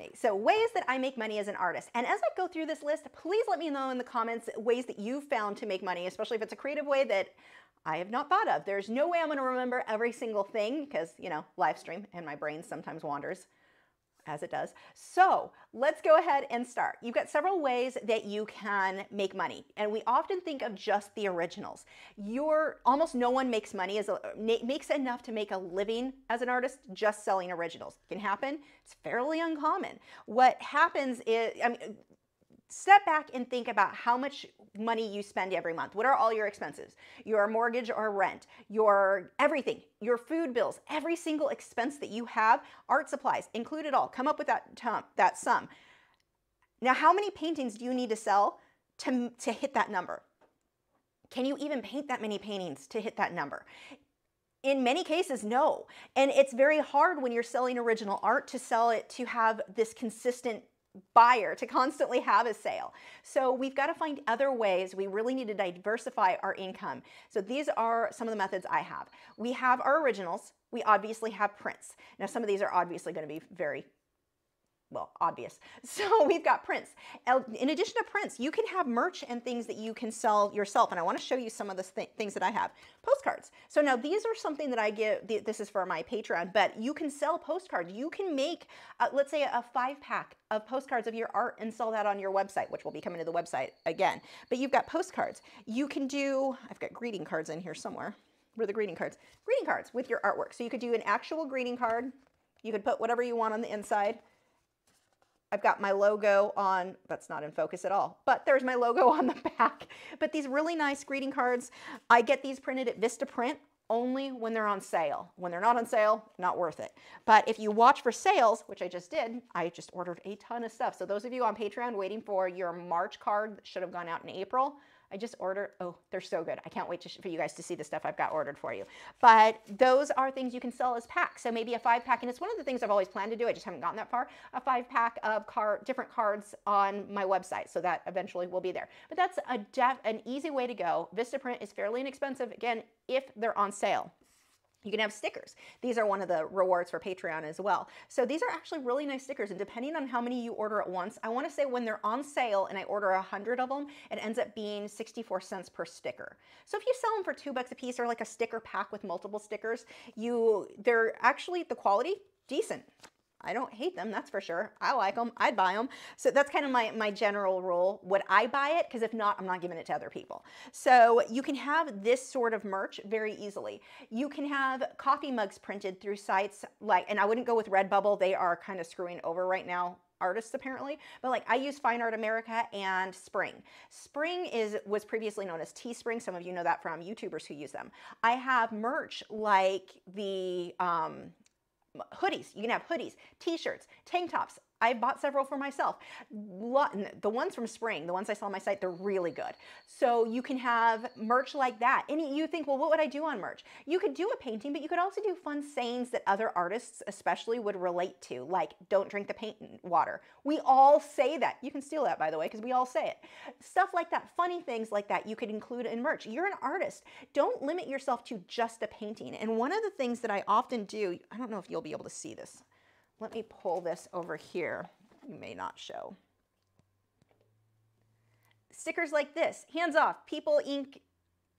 Okay, so ways that I make money as an artist. And as I go through this list, please let me know in the comments ways that you found to make money, especially if it's a creative way that I have not thought of. There's no way I'm gonna remember every single thing because, you know, live stream and my brain sometimes wanders as it does. So let's go ahead and start. You've got several ways that you can make money. And we often think of just the originals. You're, almost no one makes money as a, makes enough to make a living as an artist just selling originals. It can happen. It's fairly uncommon. What happens is, I mean, step back and think about how much money you spend every month. What are all your expenses? Your mortgage or rent, your everything, your food bills, every single expense that you have, art supplies, include it all. Come up with that, that sum. Now, how many paintings do you need to sell to, to hit that number? Can you even paint that many paintings to hit that number? In many cases, no. And it's very hard when you're selling original art to sell it to have this consistent buyer to constantly have a sale. So we've got to find other ways. We really need to diversify our income. So these are some of the methods I have. We have our originals. We obviously have prints. Now some of these are obviously going to be very well, obvious. So we've got prints. In addition to prints, you can have merch and things that you can sell yourself. And I want to show you some of the th things that I have. Postcards. So now these are something that I give, this is for my Patreon, but you can sell postcards. You can make, uh, let's say a five pack of postcards of your art and sell that on your website, which will be coming to the website again. But you've got postcards. You can do, I've got greeting cards in here somewhere. Where are the greeting cards? Greeting cards with your artwork. So you could do an actual greeting card. You could put whatever you want on the inside. I've got my logo on, that's not in focus at all, but there's my logo on the back. But these really nice greeting cards, I get these printed at Vistaprint only when they're on sale. When they're not on sale, not worth it. But if you watch for sales, which I just did, I just ordered a ton of stuff. So those of you on Patreon waiting for your March card that should have gone out in April, I just ordered, oh, they're so good. I can't wait for you guys to see the stuff I've got ordered for you. But those are things you can sell as packs. So maybe a five pack, and it's one of the things I've always planned to do. I just haven't gotten that far. A five pack of card, different cards on my website. So that eventually will be there. But that's a def, an easy way to go. Vistaprint is fairly inexpensive, again, if they're on sale. You can have stickers. These are one of the rewards for Patreon as well. So these are actually really nice stickers and depending on how many you order at once, I wanna say when they're on sale and I order a 100 of them, it ends up being 64 cents per sticker. So if you sell them for two bucks a piece or like a sticker pack with multiple stickers, you they're actually the quality decent. I don't hate them, that's for sure. I like them, I'd buy them. So that's kind of my, my general rule. Would I buy it? Because if not, I'm not giving it to other people. So you can have this sort of merch very easily. You can have coffee mugs printed through sites like, and I wouldn't go with Redbubble. They are kind of screwing over right now artists apparently but like i use fine art america and spring spring is was previously known as teespring some of you know that from youtubers who use them i have merch like the um hoodies. You can have hoodies, t-shirts, tank tops, I bought several for myself. The ones from Spring, the ones I saw on my site, they're really good. So you can have merch like that. And you think, well, what would I do on merch? You could do a painting, but you could also do fun sayings that other artists especially would relate to, like don't drink the paint water. We all say that. You can steal that, by the way, because we all say it. Stuff like that, funny things like that, you could include in merch. You're an artist. Don't limit yourself to just a painting. And one of the things that I often do, I don't know if you'll be able to see this. Let me pull this over here. You may not show. Stickers like this, hands off, people ink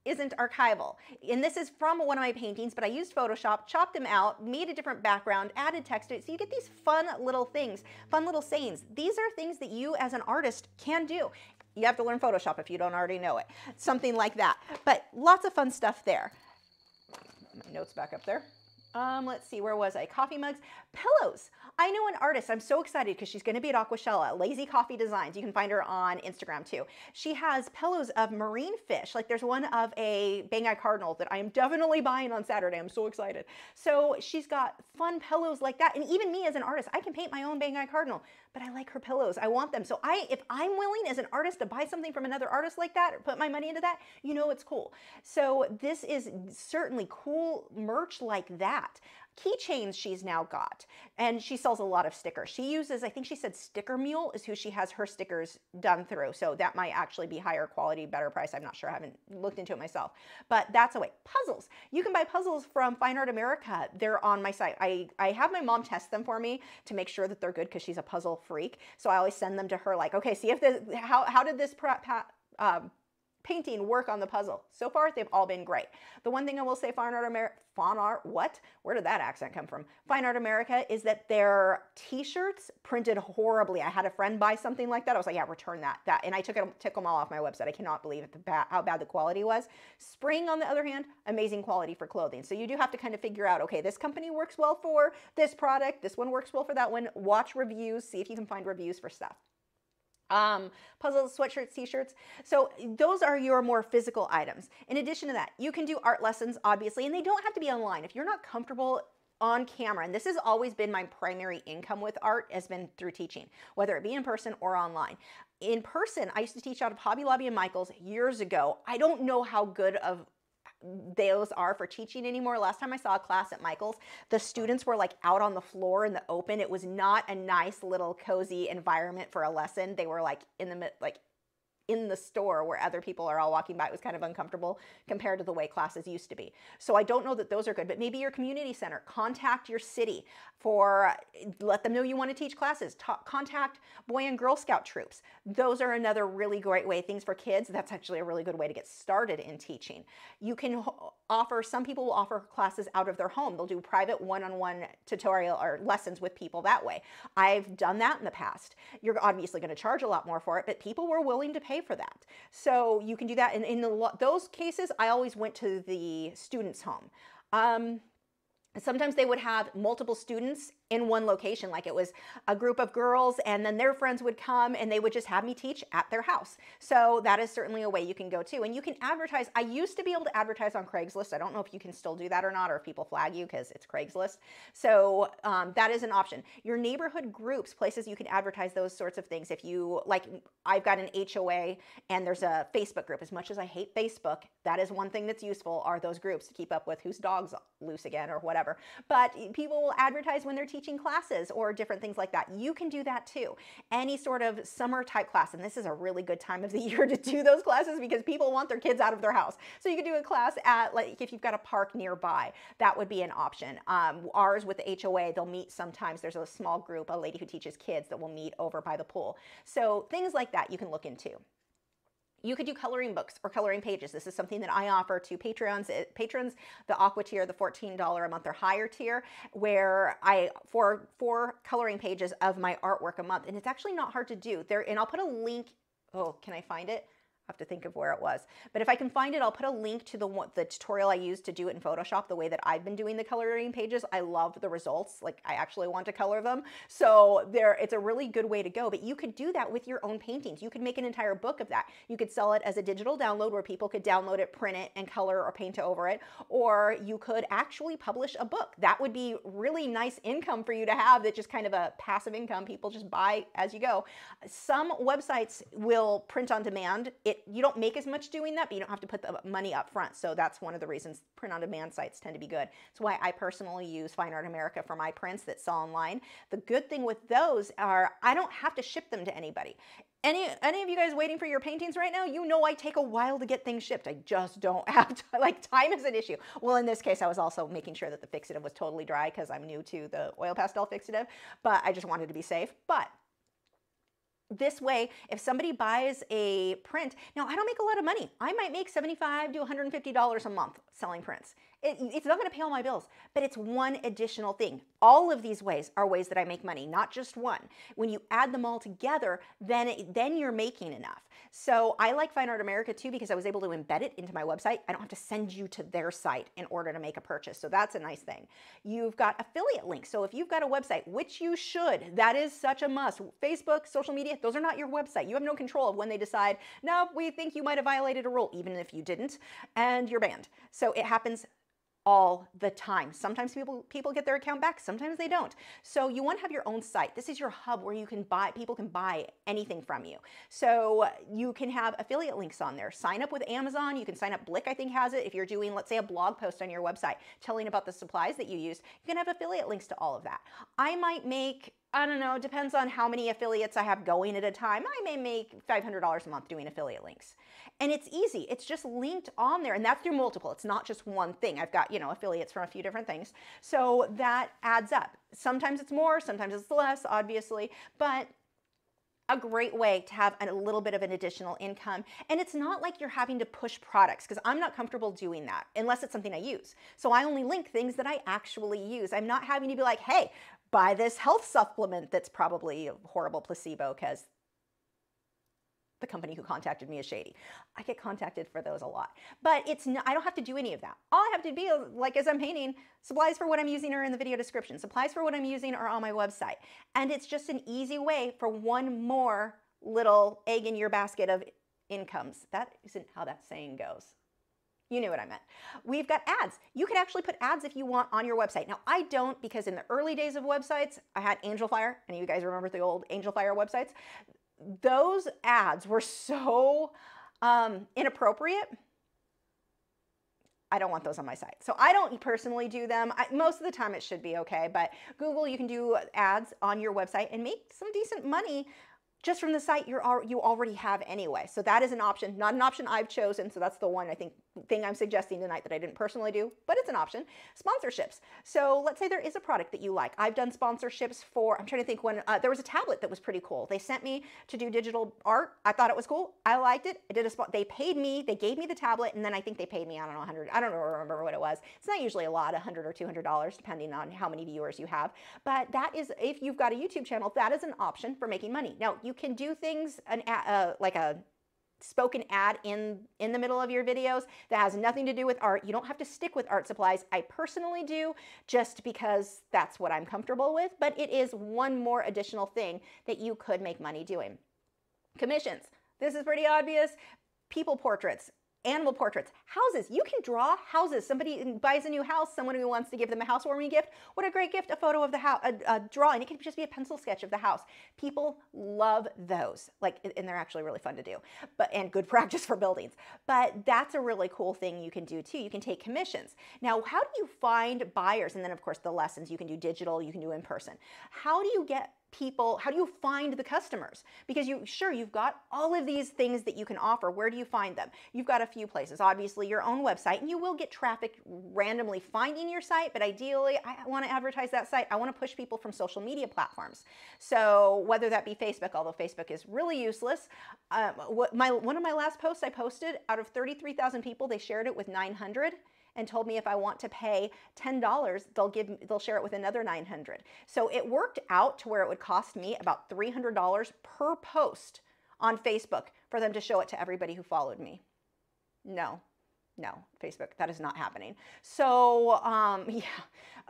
isn't archival. And this is from one of my paintings, but I used Photoshop, chopped them out, made a different background, added text to it. So you get these fun little things, fun little sayings. These are things that you as an artist can do. You have to learn Photoshop if you don't already know it. Something like that. But lots of fun stuff there. My notes back up there. Um, let's see, where was I? Coffee mugs, pillows. I know an artist. I'm so excited because she's going to be at Aquashella, Lazy Coffee Designs. You can find her on Instagram too. She has pillows of marine fish. Like there's one of a Banggai cardinal that I am definitely buying on Saturday. I'm so excited. So she's got fun pillows like that. And even me as an artist, I can paint my own Banggai cardinal, but I like her pillows. I want them. So I, if I'm willing as an artist to buy something from another artist like that or put my money into that, you know it's cool. So this is certainly cool merch like that keychains she's now got. And she sells a lot of stickers. She uses, I think she said Sticker Mule is who she has her stickers done through. So that might actually be higher quality, better price. I'm not sure. I haven't looked into it myself. But that's a way. Puzzles. You can buy puzzles from Fine Art America. They're on my site. I, I have my mom test them for me to make sure that they're good because she's a puzzle freak. So I always send them to her like, okay, see if this, how, how did this um, painting work on the puzzle. So far, they've all been great. The one thing I will say, Fine Art America, Fine Art, what? Where did that accent come from? Fine Art America is that their t-shirts printed horribly. I had a friend buy something like that. I was like, yeah, return that. That, and I took it, took them all off my website. I cannot believe bad, how bad the quality was. Spring, on the other hand, amazing quality for clothing. So you do have to kind of figure out, okay, this company works well for this product. This one works well for that one. Watch reviews, see if you can find reviews for stuff um, puzzles, sweatshirts, t-shirts. So those are your more physical items. In addition to that, you can do art lessons, obviously, and they don't have to be online. If you're not comfortable on camera, and this has always been my primary income with art, has been through teaching, whether it be in person or online. In person, I used to teach out of Hobby Lobby and Michaels years ago. I don't know how good of those are for teaching anymore. Last time I saw a class at Michael's, the students were like out on the floor in the open. It was not a nice little cozy environment for a lesson. They were like in the mid like in the store where other people are all walking by. It was kind of uncomfortable compared to the way classes used to be. So I don't know that those are good, but maybe your community center, contact your city for, let them know you want to teach classes, Ta contact Boy and Girl Scout troops. Those are another really great way, things for kids. That's actually a really good way to get started in teaching. You can offer, some people will offer classes out of their home. They'll do private one-on-one -on -one tutorial or lessons with people that way. I've done that in the past. You're obviously going to charge a lot more for it, but people were willing to pay pay for that. So you can do that. And in the, those cases, I always went to the student's home. Um, sometimes they would have multiple students in one location. Like it was a group of girls and then their friends would come and they would just have me teach at their house. So that is certainly a way you can go too. And you can advertise. I used to be able to advertise on Craigslist. I don't know if you can still do that or not, or if people flag you because it's Craigslist. So um, that is an option. Your neighborhood groups, places you can advertise those sorts of things. If you like, I've got an HOA and there's a Facebook group. As much as I hate Facebook, that is one thing that's useful are those groups to keep up with whose dog's loose again or whatever. But people will advertise when they're teaching teaching classes or different things like that. You can do that too. Any sort of summer type class, and this is a really good time of the year to do those classes because people want their kids out of their house. So you can do a class at, like if you've got a park nearby, that would be an option. Um, ours with the HOA, they'll meet sometimes. There's a small group, a lady who teaches kids that will meet over by the pool. So things like that you can look into. You could do coloring books or coloring pages. This is something that I offer to Patreons, eh, patrons, the Aqua tier, the $14 a month or higher tier, where I, for four coloring pages of my artwork a month, and it's actually not hard to do. There, and I'll put a link, oh, can I find it? Have to think of where it was. But if I can find it, I'll put a link to the the tutorial I used to do it in Photoshop, the way that I've been doing the coloring pages. I love the results. Like I actually want to color them. So there, it's a really good way to go. But you could do that with your own paintings. You could make an entire book of that. You could sell it as a digital download where people could download it, print it, and color or paint over it. Or you could actually publish a book. That would be really nice income for you to have that just kind of a passive income. People just buy as you go. Some websites will print on demand. It you don't make as much doing that, but you don't have to put the money up front. So that's one of the reasons print on demand sites tend to be good. It's why I personally use Fine Art America for my prints that sell online. The good thing with those are I don't have to ship them to anybody. Any, any of you guys waiting for your paintings right now, you know I take a while to get things shipped. I just don't have to, like time is an issue. Well, in this case, I was also making sure that the fixative was totally dry because I'm new to the oil pastel fixative, but I just wanted to be safe. But this way, if somebody buys a print, now I don't make a lot of money. I might make 75 to $150 a month selling prints. It, it's not going to pay all my bills, but it's one additional thing. All of these ways are ways that I make money, not just one. When you add them all together, then, it, then you're making enough. So I like Fine Art America too because I was able to embed it into my website. I don't have to send you to their site in order to make a purchase. So that's a nice thing. You've got affiliate links. So if you've got a website, which you should, that is such a must. Facebook, social media, those are not your website. You have no control of when they decide, no, we think you might have violated a rule, even if you didn't, and you're banned. So it happens all the time. Sometimes people people get their account back, sometimes they don't. So you want to have your own site. This is your hub where you can buy people can buy anything from you. So you can have affiliate links on there. Sign up with Amazon, you can sign up Blick I think has it. If you're doing let's say a blog post on your website telling about the supplies that you use, you can have affiliate links to all of that. I might make I don't know, depends on how many affiliates I have going at a time. I may make $500 a month doing affiliate links. And it's easy. It's just linked on there. And that's through multiple. It's not just one thing. I've got, you know, affiliates from a few different things. So that adds up. Sometimes it's more, sometimes it's less, obviously. But a great way to have a little bit of an additional income. And it's not like you're having to push products because I'm not comfortable doing that unless it's something I use. So I only link things that I actually use. I'm not having to be like, hey, buy this health supplement that's probably a horrible placebo because the company who contacted me is shady. I get contacted for those a lot. But it's not, I don't have to do any of that. All I have to do be like as I'm painting, supplies for what I'm using are in the video description. Supplies for what I'm using are on my website. And it's just an easy way for one more little egg in your basket of incomes. That isn't how that saying goes. You knew what I meant. We've got ads. You can actually put ads if you want on your website. Now, I don't because in the early days of websites, I had Angelfire. Any of you guys remember the old Angelfire websites? Those ads were so um, inappropriate. I don't want those on my site. So I don't personally do them. I, most of the time it should be okay, but Google, you can do ads on your website and make some decent money just from the site you're you already have anyway. So that is an option, not an option I've chosen. So that's the one I think thing I'm suggesting tonight that I didn't personally do, but it's an option. Sponsorships. So let's say there is a product that you like. I've done sponsorships for, I'm trying to think when, uh, there was a tablet that was pretty cool. They sent me to do digital art. I thought it was cool. I liked it. I did a spot. They paid me, they gave me the tablet, and then I think they paid me, I don't know, 100, I don't remember what it was. It's not usually a lot, 100 or $200, depending on how many viewers you have. But that is, if you've got a YouTube channel, that is an option for making money. Now, you can do things an, uh, like a spoken ad in in the middle of your videos that has nothing to do with art. You don't have to stick with art supplies. I personally do just because that's what I'm comfortable with, but it is one more additional thing that you could make money doing. Commissions. This is pretty obvious. People portraits animal portraits, houses. You can draw houses. Somebody buys a new house, someone who wants to give them a housewarming gift. What a great gift, a photo of the house, a, a, drawing. It can just be a pencil sketch of the house. People love those. Like, and they're actually really fun to do, but and good practice for buildings. But that's a really cool thing you can do too. You can take commissions. Now, how do you find buyers? And then of course the lessons, you can do digital, you can do in person. How do you get people how do you find the customers? Because you sure you've got all of these things that you can offer. Where do you find them? You've got a few places. Obviously your own website and you will get traffic randomly finding your site but ideally i want to advertise that site. I want to push people from social media platforms. So whether that be facebook although facebook is really useless um, what my one of my last posts i posted out of 33000 people they shared it with 900 and told me if I want to pay $10, they'll give they'll share it with another 900. So it worked out to where it would cost me about $300 per post on Facebook for them to show it to everybody who followed me. No, no, Facebook, that is not happening. So, um, yeah,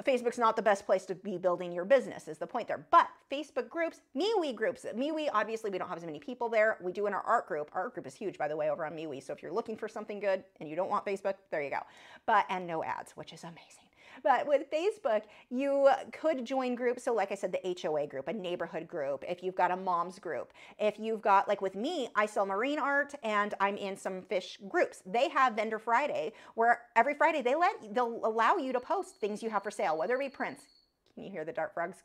Facebook's not the best place to be building your business, is the point there. But Facebook groups, MeWe groups, MeWe, obviously, we don't have as many people there. We do in our art group. Our art group is huge, by the way, over on MeWe. So if you're looking for something good and you don't want Facebook, there you go. But, and no ads, which is amazing. But with Facebook, you could join groups. So, like I said, the HOA group, a neighborhood group, if you've got a mom's group, if you've got, like with me, I sell marine art and I'm in some fish groups. They have Vendor Friday where every Friday they let, they'll allow you to post things you have for sale, whether it be prints. Can you hear the dart frogs?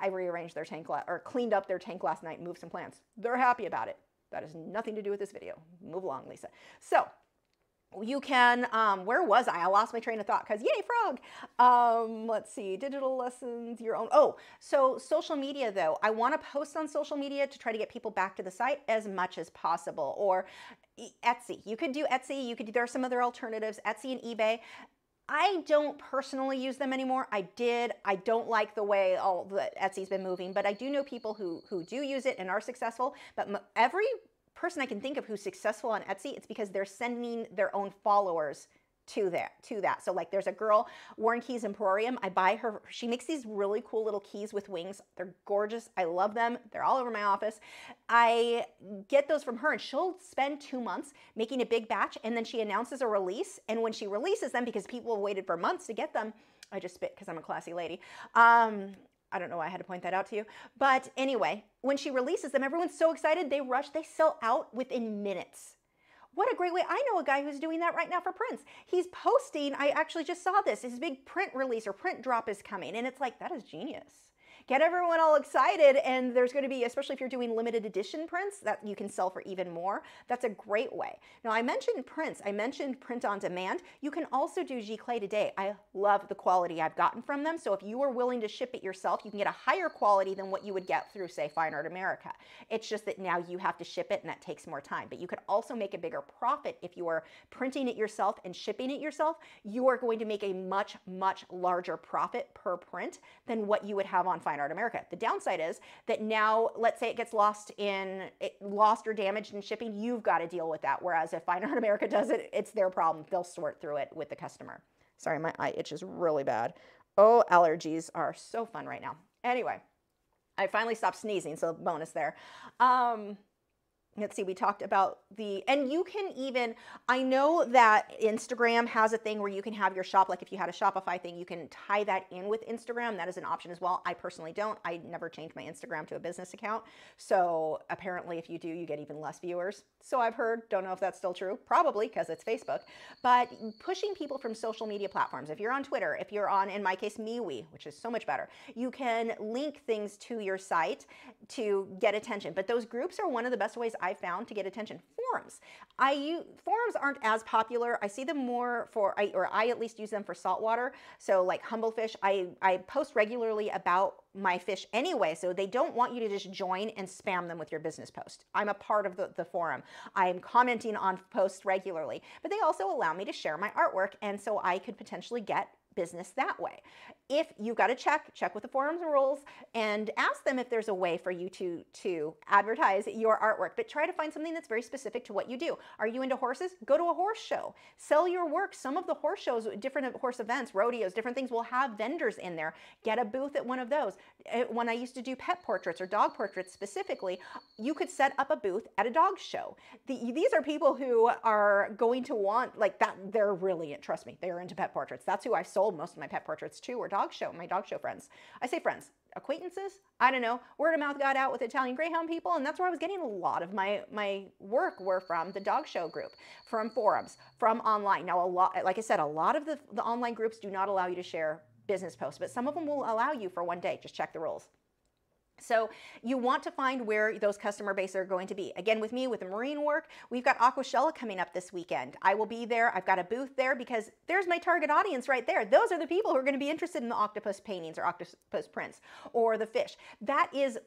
I rearranged their tank or cleaned up their tank last night moved some plants. They're happy about it. That has nothing to do with this video. Move along, Lisa. So you can, um, where was I? I lost my train of thought because yay, frog. Um, let's see, digital lessons, your own. Oh, so social media though. I want to post on social media to try to get people back to the site as much as possible. Or Etsy. You could do Etsy. You could, there are some other alternatives, Etsy and eBay. I don't personally use them anymore. I did. I don't like the way all the Etsy's been moving, but I do know people who who do use it and are successful. But every person I can think of who's successful on Etsy, it's because they're sending their own followers to that to that. So like there's a girl warren keys emporium i buy her she makes these really cool little keys with wings. They're gorgeous i love them they're all over my office. I get those from her and she'll spend two months making a big batch and then she announces a release. And when she releases them because people have waited for months to get them I just spit because I'm a classy lady. Um, I don't know why I had to point that out to you. But anyway, when she releases them, everyone's so excited. They rush, they sell out within minutes. What a great way. I know a guy who's doing that right now for prints. He's posting, I actually just saw this, his big print release or print drop is coming. And it's like, that is genius get everyone all excited. And there's going to be, especially if you're doing limited edition prints that you can sell for even more, that's a great way. Now, I mentioned prints. I mentioned print on demand. You can also do Giclée today. I love the quality I've gotten from them. So if you are willing to ship it yourself, you can get a higher quality than what you would get through, say, Fine Art America. It's just that now you have to ship it and that takes more time. But you could also make a bigger profit if you are printing it yourself and shipping it yourself. You are going to make a much, much larger profit per print than what you would have on Fine Fine Art America. The downside is that now, let's say it gets lost in it, lost or damaged in shipping, you've got to deal with that. Whereas if Fine Art America does it, it's their problem. They'll sort through it with the customer. Sorry, my eye itches really bad. Oh, allergies are so fun right now. Anyway, I finally stopped sneezing, so bonus there. Um, let's see, we talked about the, and you can even, I know that Instagram has a thing where you can have your shop, like if you had a Shopify thing, you can tie that in with Instagram. That is an option as well. I personally don't. I never changed my Instagram to a business account. So apparently, if you do, you get even less viewers. So I've heard, don't know if that's still true, probably because it's Facebook. But pushing people from social media platforms, if you're on Twitter, if you're on, in my case, MeWe, which is so much better, you can link things to your site to get attention. But those groups are one of the best ways I found to get attention. Forums. I use, forums aren't as popular. I see them more for, I, or I at least use them for saltwater. So like Humblefish, I, I post regularly about my fish anyway, so they don't want you to just join and spam them with your business post. I'm a part of the, the forum. I'm commenting on posts regularly, but they also allow me to share my artwork, and so I could potentially get business that way. If you've got to check, check with the forums and rules and ask them if there's a way for you to, to advertise your artwork, but try to find something that's very specific to what you do. Are you into horses? Go to a horse show. Sell your work. Some of the horse shows, different horse events, rodeos, different things will have vendors in there. Get a booth at one of those. Eh, when I used to do pet portraits or dog portraits specifically, you could set up a booth at a dog show. The, these are people who are going to want, like that, they're really, trust me, they are into pet portraits. That's who I've sold most of my pet portraits to were dog show, my dog show friends. I say friends, acquaintances, I don't know. Word of mouth got out with Italian Greyhound people, and that's where I was getting a lot of my my work were from the dog show group, from forums, from online. Now a lot, like I said, a lot of the, the online groups do not allow you to share business posts, but some of them will allow you for one day. Just check the rules. So you want to find where those customer base are going to be. Again, with me, with the marine work, we've got Aquashella coming up this weekend. I will be there. I've got a booth there because there's my target audience right there. Those are the people who are going to be interested in the octopus paintings or octopus prints or the fish. That is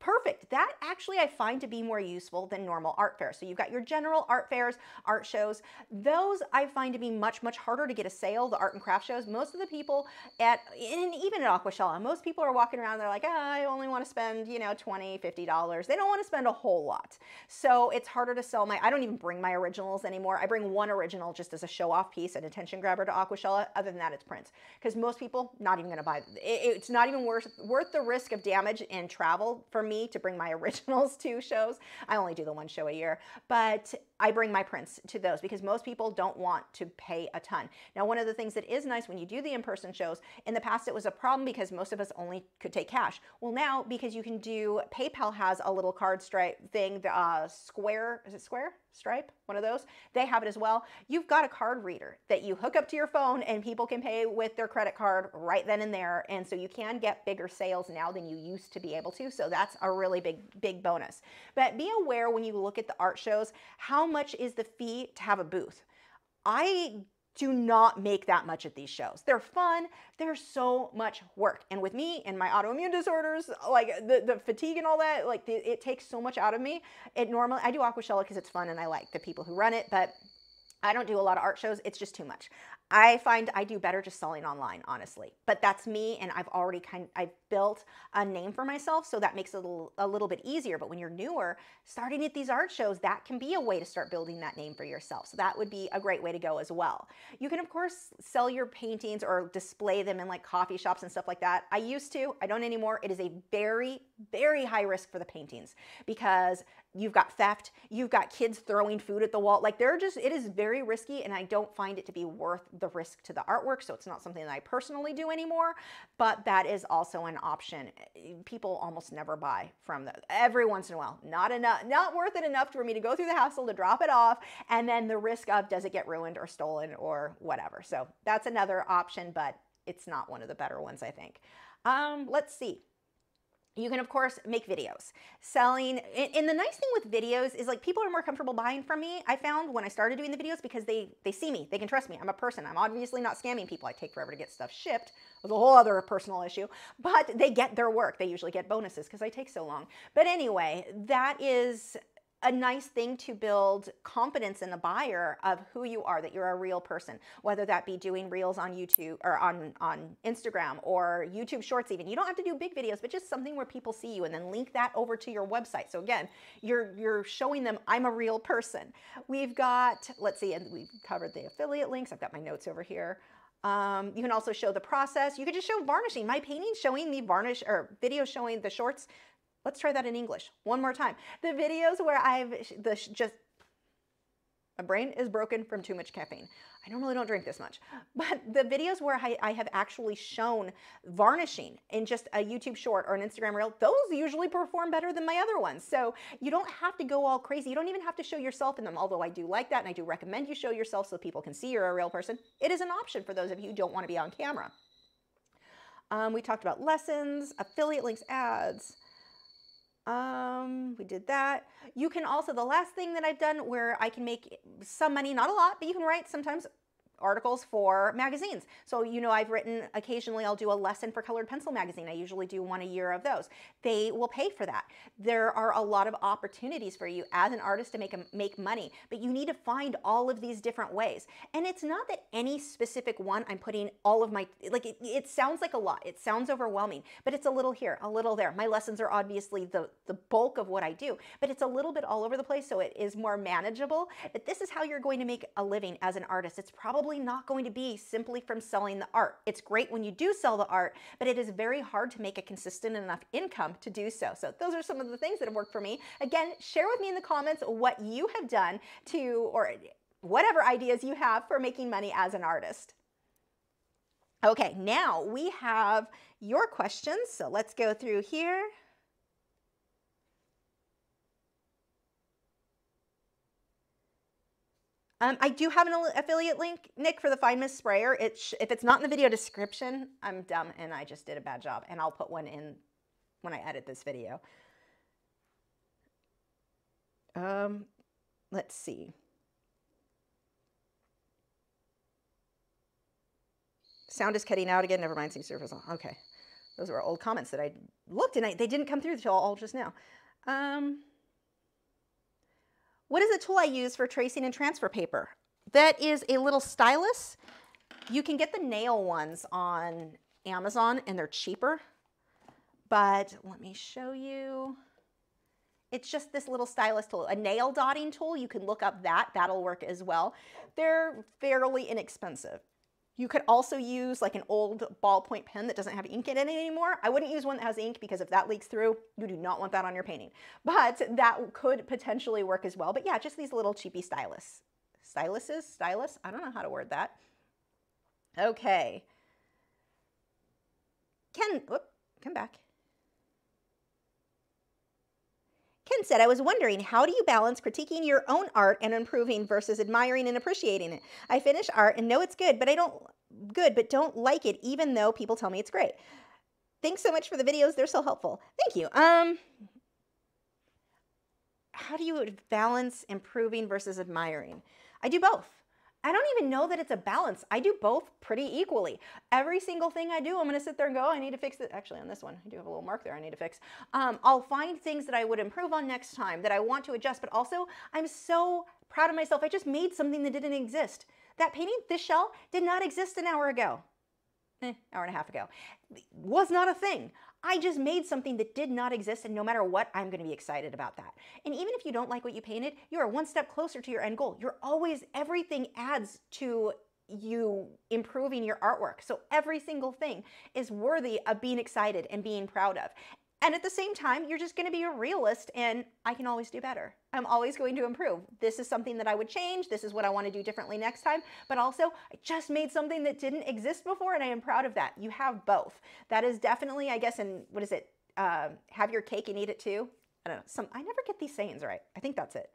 perfect. That actually I find to be more useful than normal art fairs. So you've got your general art fairs, art shows. Those I find to be much, much harder to get a sale, the art and craft shows. Most of the people at, and even at Aquashella, most people are walking around, they're like, oh, I only want to spend, you know, 20, $50. They don't want to spend a whole lot. So it's harder to sell my, I don't even bring my originals anymore. I bring one original just as a show off piece, an attention grabber to Aquashella. Other than that, it's prints. Because most people, not even going to buy, it, it's not even worth, worth the risk of damage and travel for me to bring my originals to shows. I only do the one show a year, but I bring my prints to those because most people don't want to pay a ton. Now, one of the things that is nice when you do the in-person shows, in the past it was a problem because most of us only could take cash. Well, now because you can do, PayPal has a little card stripe thing, the uh, Square, is it Square? Stripe, one of those. They have it as well. You've got a card reader that you hook up to your phone and people can pay with their credit card right then and there. And so you can get bigger sales now than you used to be able to. So that's a really big, big bonus. But be aware when you look at the art shows, how much is the fee to have a booth? I do not make that much at these shows. They're fun. They're so much work. And with me and my autoimmune disorders, like the, the fatigue and all that, like the, it takes so much out of me. It normally, I do Aquashella because it's fun and I like the people who run it, but I don't do a lot of art shows. It's just too much. I find I do better just selling online, honestly. But that's me, and I've already kind of, I've built a name for myself, so that makes it a little, a little bit easier. But when you're newer, starting at these art shows, that can be a way to start building that name for yourself. So that would be a great way to go as well. You can, of course, sell your paintings or display them in like coffee shops and stuff like that. I used to, I don't anymore. It is a very, very high risk for the paintings because you've got theft, you've got kids throwing food at the wall. Like they're just, it is very risky, and I don't find it to be worth the risk to the artwork. So it's not something that I personally do anymore, but that is also an option. People almost never buy from the, every once in a while. Not enough, not worth it enough for me to go through the hassle to drop it off, and then the risk of does it get ruined or stolen or whatever. So that's another option, but it's not one of the better ones, I think. Um, let's see. You can, of course, make videos. Selling, and the nice thing with videos is like people are more comfortable buying from me. I found when I started doing the videos because they, they see me, they can trust me. I'm a person. I'm obviously not scamming people. I take forever to get stuff shipped. It's a whole other personal issue, but they get their work. They usually get bonuses because I take so long. But anyway, that is a nice thing to build confidence in the buyer of who you are, that you're a real person, whether that be doing reels on YouTube or on, on Instagram or YouTube shorts even. You don't have to do big videos, but just something where people see you and then link that over to your website. So again, you're, you're showing them I'm a real person. We've got, let's see, and we've covered the affiliate links. I've got my notes over here. Um, you can also show the process. You could just show varnishing. My painting showing the varnish or video showing the shorts Let's try that in English one more time. The videos where I've the just my brain is broken from too much caffeine. I normally don't drink this much, but the videos where I, I, have actually shown varnishing in just a YouTube short or an Instagram reel, those usually perform better than my other ones. So you don't have to go all crazy. You don't even have to show yourself in them, although I do like that and I do recommend you show yourself so people can see you're a real person. It is an option for those of you who don't want to be on camera. Um, we talked about lessons, affiliate links, ads. Um, we did that. You can also, the last thing that I've done where I can make some money, not a lot, but you can write sometimes articles for magazines. So, you know, I've written occasionally, I'll do a lesson for Colored Pencil magazine. I usually do one a year of those. They will pay for that. There are a lot of opportunities for you as an artist to make, a, make money, but you need to find all of these different ways. And it's not that any specific one I'm putting all of my, like it, it sounds like a lot. It sounds overwhelming, but it's a little here, a little there. My lessons are obviously the, the bulk of what I do, but it's a little bit all over the place. So it is more manageable. But this is how you're going to make a living as an artist. It's probably probably not going to be simply from selling the art. It's great when you do sell the art, but it is very hard to make a consistent enough income to do so. So those are some of the things that have worked for me. Again, share with me in the comments what you have done to, or whatever ideas you have for making money as an artist. Okay, now we have your questions. So let's go through here. Um, I do have an affiliate link, Nick, for the Find Mist sprayer. It if it's not in the video description, I'm dumb and I just did a bad job. And I'll put one in when I edit this video. Um, let's see. Sound is cutting out again. Never mind, seems surface. Okay. Those were old comments that I looked and I, they didn't come through until all just now. Um, what is the tool I use for tracing and transfer paper? That is a little stylus. You can get the nail ones on Amazon and they're cheaper, but let me show you. It's just this little stylus tool, a nail dotting tool. You can look up that, that'll work as well. They're fairly inexpensive. You could also use like an old ballpoint pen that doesn't have ink in it anymore. I wouldn't use one that has ink because if that leaks through, you do not want that on your painting. But that could potentially work as well. But yeah, just these little cheapy stylus. Styluses? Stylus? I don't know how to word that. Okay. Ken, whoop, come back. Ken said, I was wondering, how do you balance critiquing your own art and improving versus admiring and appreciating it? I finish art and know it's good, but I don't good, but don't like it even though people tell me it's great. Thanks so much for the videos. They're so helpful. Thank you. Um how do you balance improving versus admiring? I do both. I don't even know that it's a balance. I do both pretty equally. Every single thing I do, I'm to sit there and go, oh, I need to fix it. Actually, on this one, I do have a little mark there I need to fix. Um, I'll find things that I would improve on next time that I want to adjust, but also I'm so proud of myself. I just made something that didn't exist. That painting, this shell, did not exist an hour ago. Eh, hour and a half ago. Was not a thing. I just made something that did not exist, and no matter what, I'm going to be excited about that. And even if you don't like what you painted, you are one step closer to your end goal. You're always, everything adds to you improving your artwork. So every single thing is worthy of being excited and being proud of. And at the same time, you're just going to be a realist and I can always do better. I'm always going to improve. This is something that I would change. This is what I want to do differently next time. But also, I just made something that didn't exist before and I am proud of that. You have both. That is definitely, I guess, in what is it? Uh, have your cake and eat it too. I don't know. Some I never get these sayings right. I think that's it.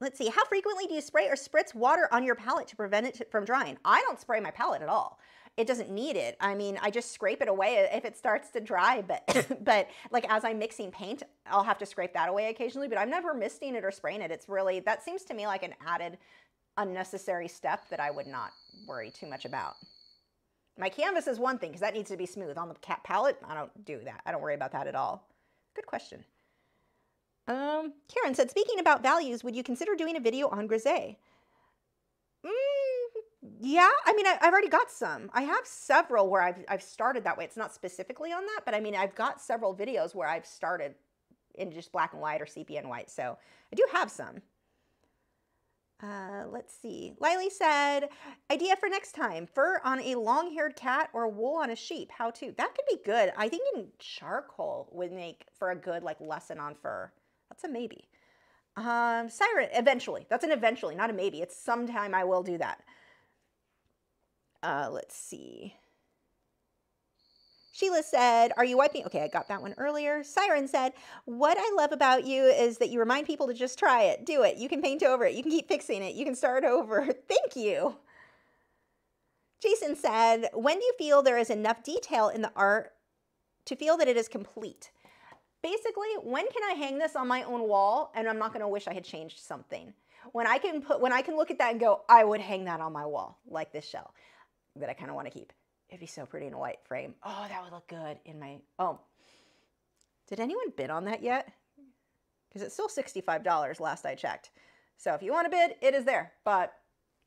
Let's see. How frequently do you spray or spritz water on your palette to prevent it from drying? I don't spray my palette at all it doesn't need it. I mean, I just scrape it away if it starts to dry, but but like as I'm mixing paint, I'll have to scrape that away occasionally, but I'm never misting it or spraying it. It's really, that seems to me like an added unnecessary step that I would not worry too much about. My canvas is one thing because that needs to be smooth. On the cat palette, I don't do that. I don't worry about that at all. Good question. Um, Karen said, speaking about values, would you consider doing a video on Grisaille? Mm, yeah, I mean, I, have already got some. I have several where I've, I've started that way. It's not specifically on that, but I mean, I've got several videos where I've started in just black and white or sepia and white. So I do have some. Uh, let's see. Lily said, idea for next time, fur on a long-haired cat or wool on a sheep. How to? That could be good. I think in charcoal would make for a good like lesson on fur. That's a maybe. Um, Siren, eventually. That's an eventually, not a maybe. It's sometime I will do that. Uh, let's see. Sheila said, Are you wiping? Okay, I got that one earlier. Siren said, What I love about you is that you remind people to just try it, do it. You can paint over it, you can keep fixing it, you can start over. Thank you. Jason said, When do you feel there is enough detail in the art to feel that it is complete? Basically, when can I hang this on my own wall and I'm not going to wish I had changed something? When I can put when I can look at that and go, I would hang that on my wall like this shell that I kind of want to keep. It'd be so pretty in a white frame. Oh, that would look good in my, oh. Did anyone bid on that yet? Because it's still $65 last I checked. So if you want to bid, it is there, but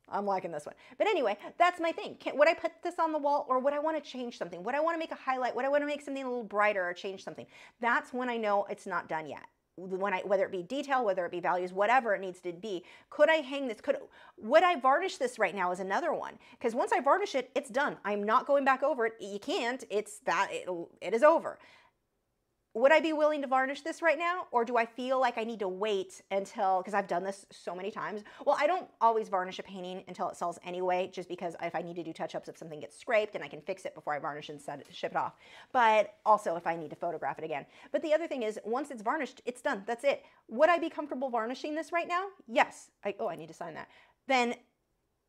I'm liking this one. But anyway, that's my thing. Can, would I put this on the wall or would I want to change something? Would I want to make a highlight? Would I want to make something a little brighter or change something? That's when I know it's not done yet when I, whether it be detail, whether it be values, whatever it needs to be. Could I hang this? Could would I varnish this right now is another one. Because once I varnish it, it's done. I'm not going back over it. You can't. It's that it, it is over would I be willing to varnish this right now? Or do I feel like I need to wait until, because I've done this so many times. Well, I don't always varnish a painting until it sells anyway, just because if I need to do touch-ups, if something gets scraped and I can fix it before I varnish and set, it, ship it off. But also if I need to photograph it again. But the other thing is once it's varnished, it's done, that's it. Would I be comfortable varnishing this right now? Yes. I, oh, I need to sign that. Then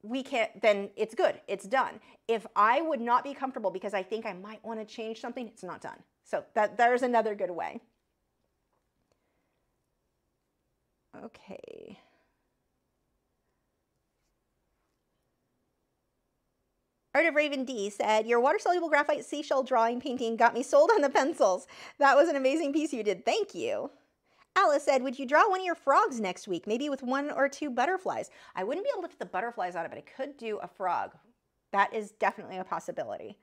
we can't, then it's good, it's done. If I would not be comfortable because I think I might want to change something, it's not done. So that there's another good way. Okay. Art of Raven D said, Your water soluble graphite seashell drawing painting got me sold on the pencils. That was an amazing piece you did. Thank you. Alice said, Would you draw one of your frogs next week, maybe with one or two butterflies? I wouldn't be able to put the butterflies on it, but I could do a frog. That is definitely a possibility.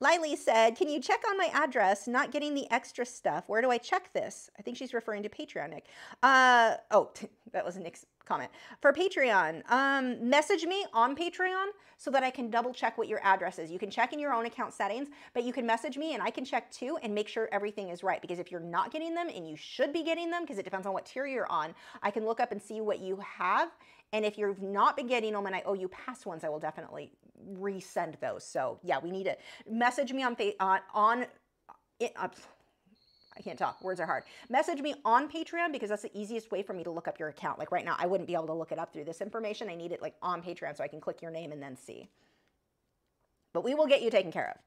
Lily said, Can you check on my address? Not getting the extra stuff. Where do I check this? I think she's referring to Patreon, Nick. Uh, oh, that was Nick's comment. For Patreon, um, message me on Patreon so that I can double check what your address is. You can check in your own account settings, but you can message me and I can check too and make sure everything is right. Because if you're not getting them and you should be getting them, because it depends on what tier you're on, I can look up and see what you have and if you've not been getting them and I owe you past ones, I will definitely resend those. So yeah, we need to message me on on on. Uh, I can't talk. Words are hard. Message me on Patreon because that's the easiest way for me to look up your account. Like right now, I wouldn't be able to look it up through this information. I need it like on Patreon so I can click your name and then see. But we will get you taken care of.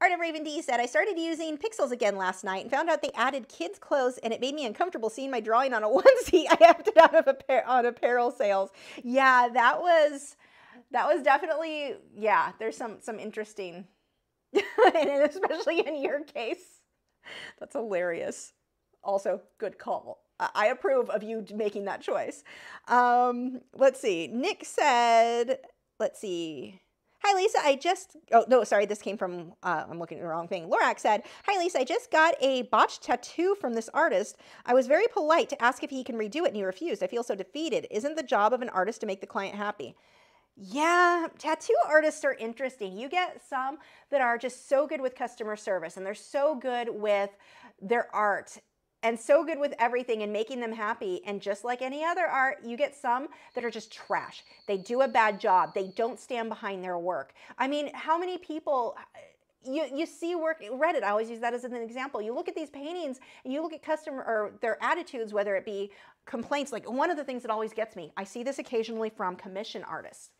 Art of Raven D said, I started using Pixels again last night and found out they added kids' clothes and it made me uncomfortable seeing my drawing on a onesie I opted out of a pair on apparel sales. Yeah, that was that was definitely yeah, there's some some interesting and especially in your case. That's hilarious. Also, good call. I approve of you making that choice. Um, let's see. Nick said, let's see. Hi, Lisa. I just, oh, no, sorry. This came from, uh, I'm looking at the wrong thing. Lorax said, Hi, Lisa. I just got a botched tattoo from this artist. I was very polite to ask if he can redo it and he refused. I feel so defeated. Isn't the job of an artist to make the client happy? Yeah, tattoo artists are interesting. You get some that are just so good with customer service and they're so good with their art and so good with everything and making them happy. And just like any other art, you get some that are just trash. They do a bad job. They don't stand behind their work. I mean, how many people you, you see work Reddit, I always use that as an example. You look at these paintings and you look at customer or their attitudes, whether it be complaints, like one of the things that always gets me, I see this occasionally from commission artists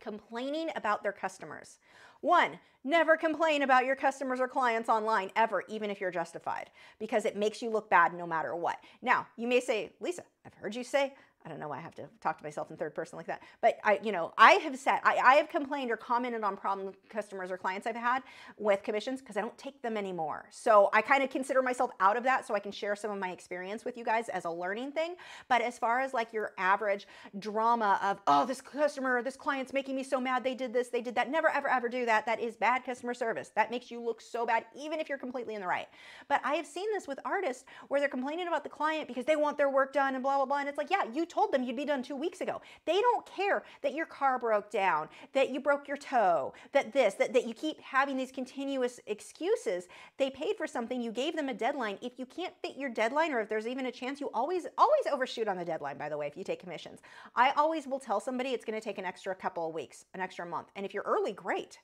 complaining about their customers. One, never complain about your customers or clients online ever, even if you're justified, because it makes you look bad no matter what. Now, you may say, Lisa, I've heard you say I don't know why I have to talk to myself in third person like that. But I, you know, I have said, I, I have complained or commented on problem customers or clients I've had with commissions because I don't take them anymore. So I kind of consider myself out of that so I can share some of my experience with you guys as a learning thing. But as far as like your average drama of, oh, this customer this client's making me so mad, they did this, they did that, never, ever, ever do that. That is bad customer service. That makes you look so bad, even if you're completely in the right. But I have seen this with artists where they're complaining about the client because they want their work done and blah, blah, blah. And it's like, yeah, you told them you'd be done two weeks ago. They don't care that your car broke down, that you broke your toe, that this, that, that you keep having these continuous excuses. They paid for something, you gave them a deadline. If you can't fit your deadline or if there's even a chance, you always, always overshoot on the deadline, by the way, if you take commissions. I always will tell somebody it's gonna take an extra couple of weeks, an extra month. And if you're early, great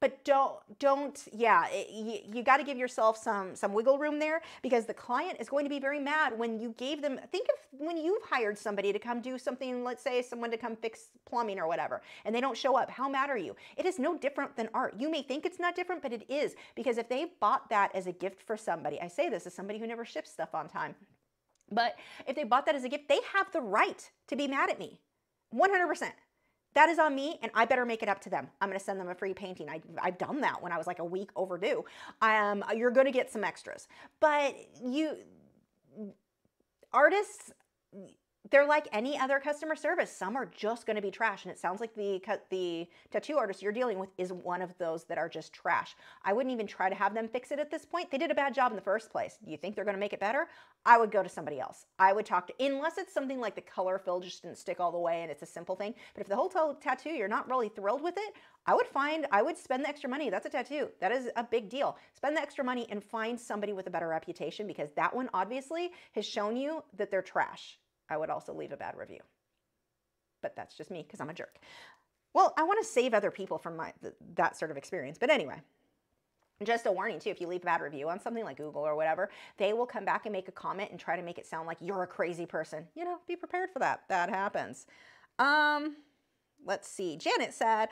but don't don't yeah it, you, you got to give yourself some some wiggle room there because the client is going to be very mad when you gave them think of when you've hired somebody to come do something let's say someone to come fix plumbing or whatever and they don't show up how mad are you? It is no different than art. You may think it's not different but it is because if they bought that as a gift for somebody i say this as somebody who never ships stuff on time but if they bought that as a gift they have the right to be mad at me 100% that is on me, and I better make it up to them. I'm to send them a free painting. I, have done that when I was like a week overdue. Um, you're to get some extras, but you artists they're like any other customer service. Some are just going to be trash, and it sounds like the the tattoo artist you're dealing with is one of those that are just trash. I wouldn't even try to have them fix it at this point. They did a bad job in the first place. You think they're going to make it better? I would go to somebody else. I would talk to unless it's something like the color fill just didn't stick all the way and it's a simple thing. But if the whole tattoo you're not really thrilled with it, I would find I would spend the extra money. That's a tattoo. That is a big deal. Spend the extra money and find somebody with a better reputation because that one obviously has shown you that they're trash. I would also leave a bad review. But that's just me because I'm a jerk. Well, I want to save other people from my th that sort of experience. But anyway, just a warning too, if you leave a bad review on something like Google or whatever, they will come back and make a comment and try to make it sound like you're a crazy person. You know, be prepared for that. That happens. Um, let's see. Janet said,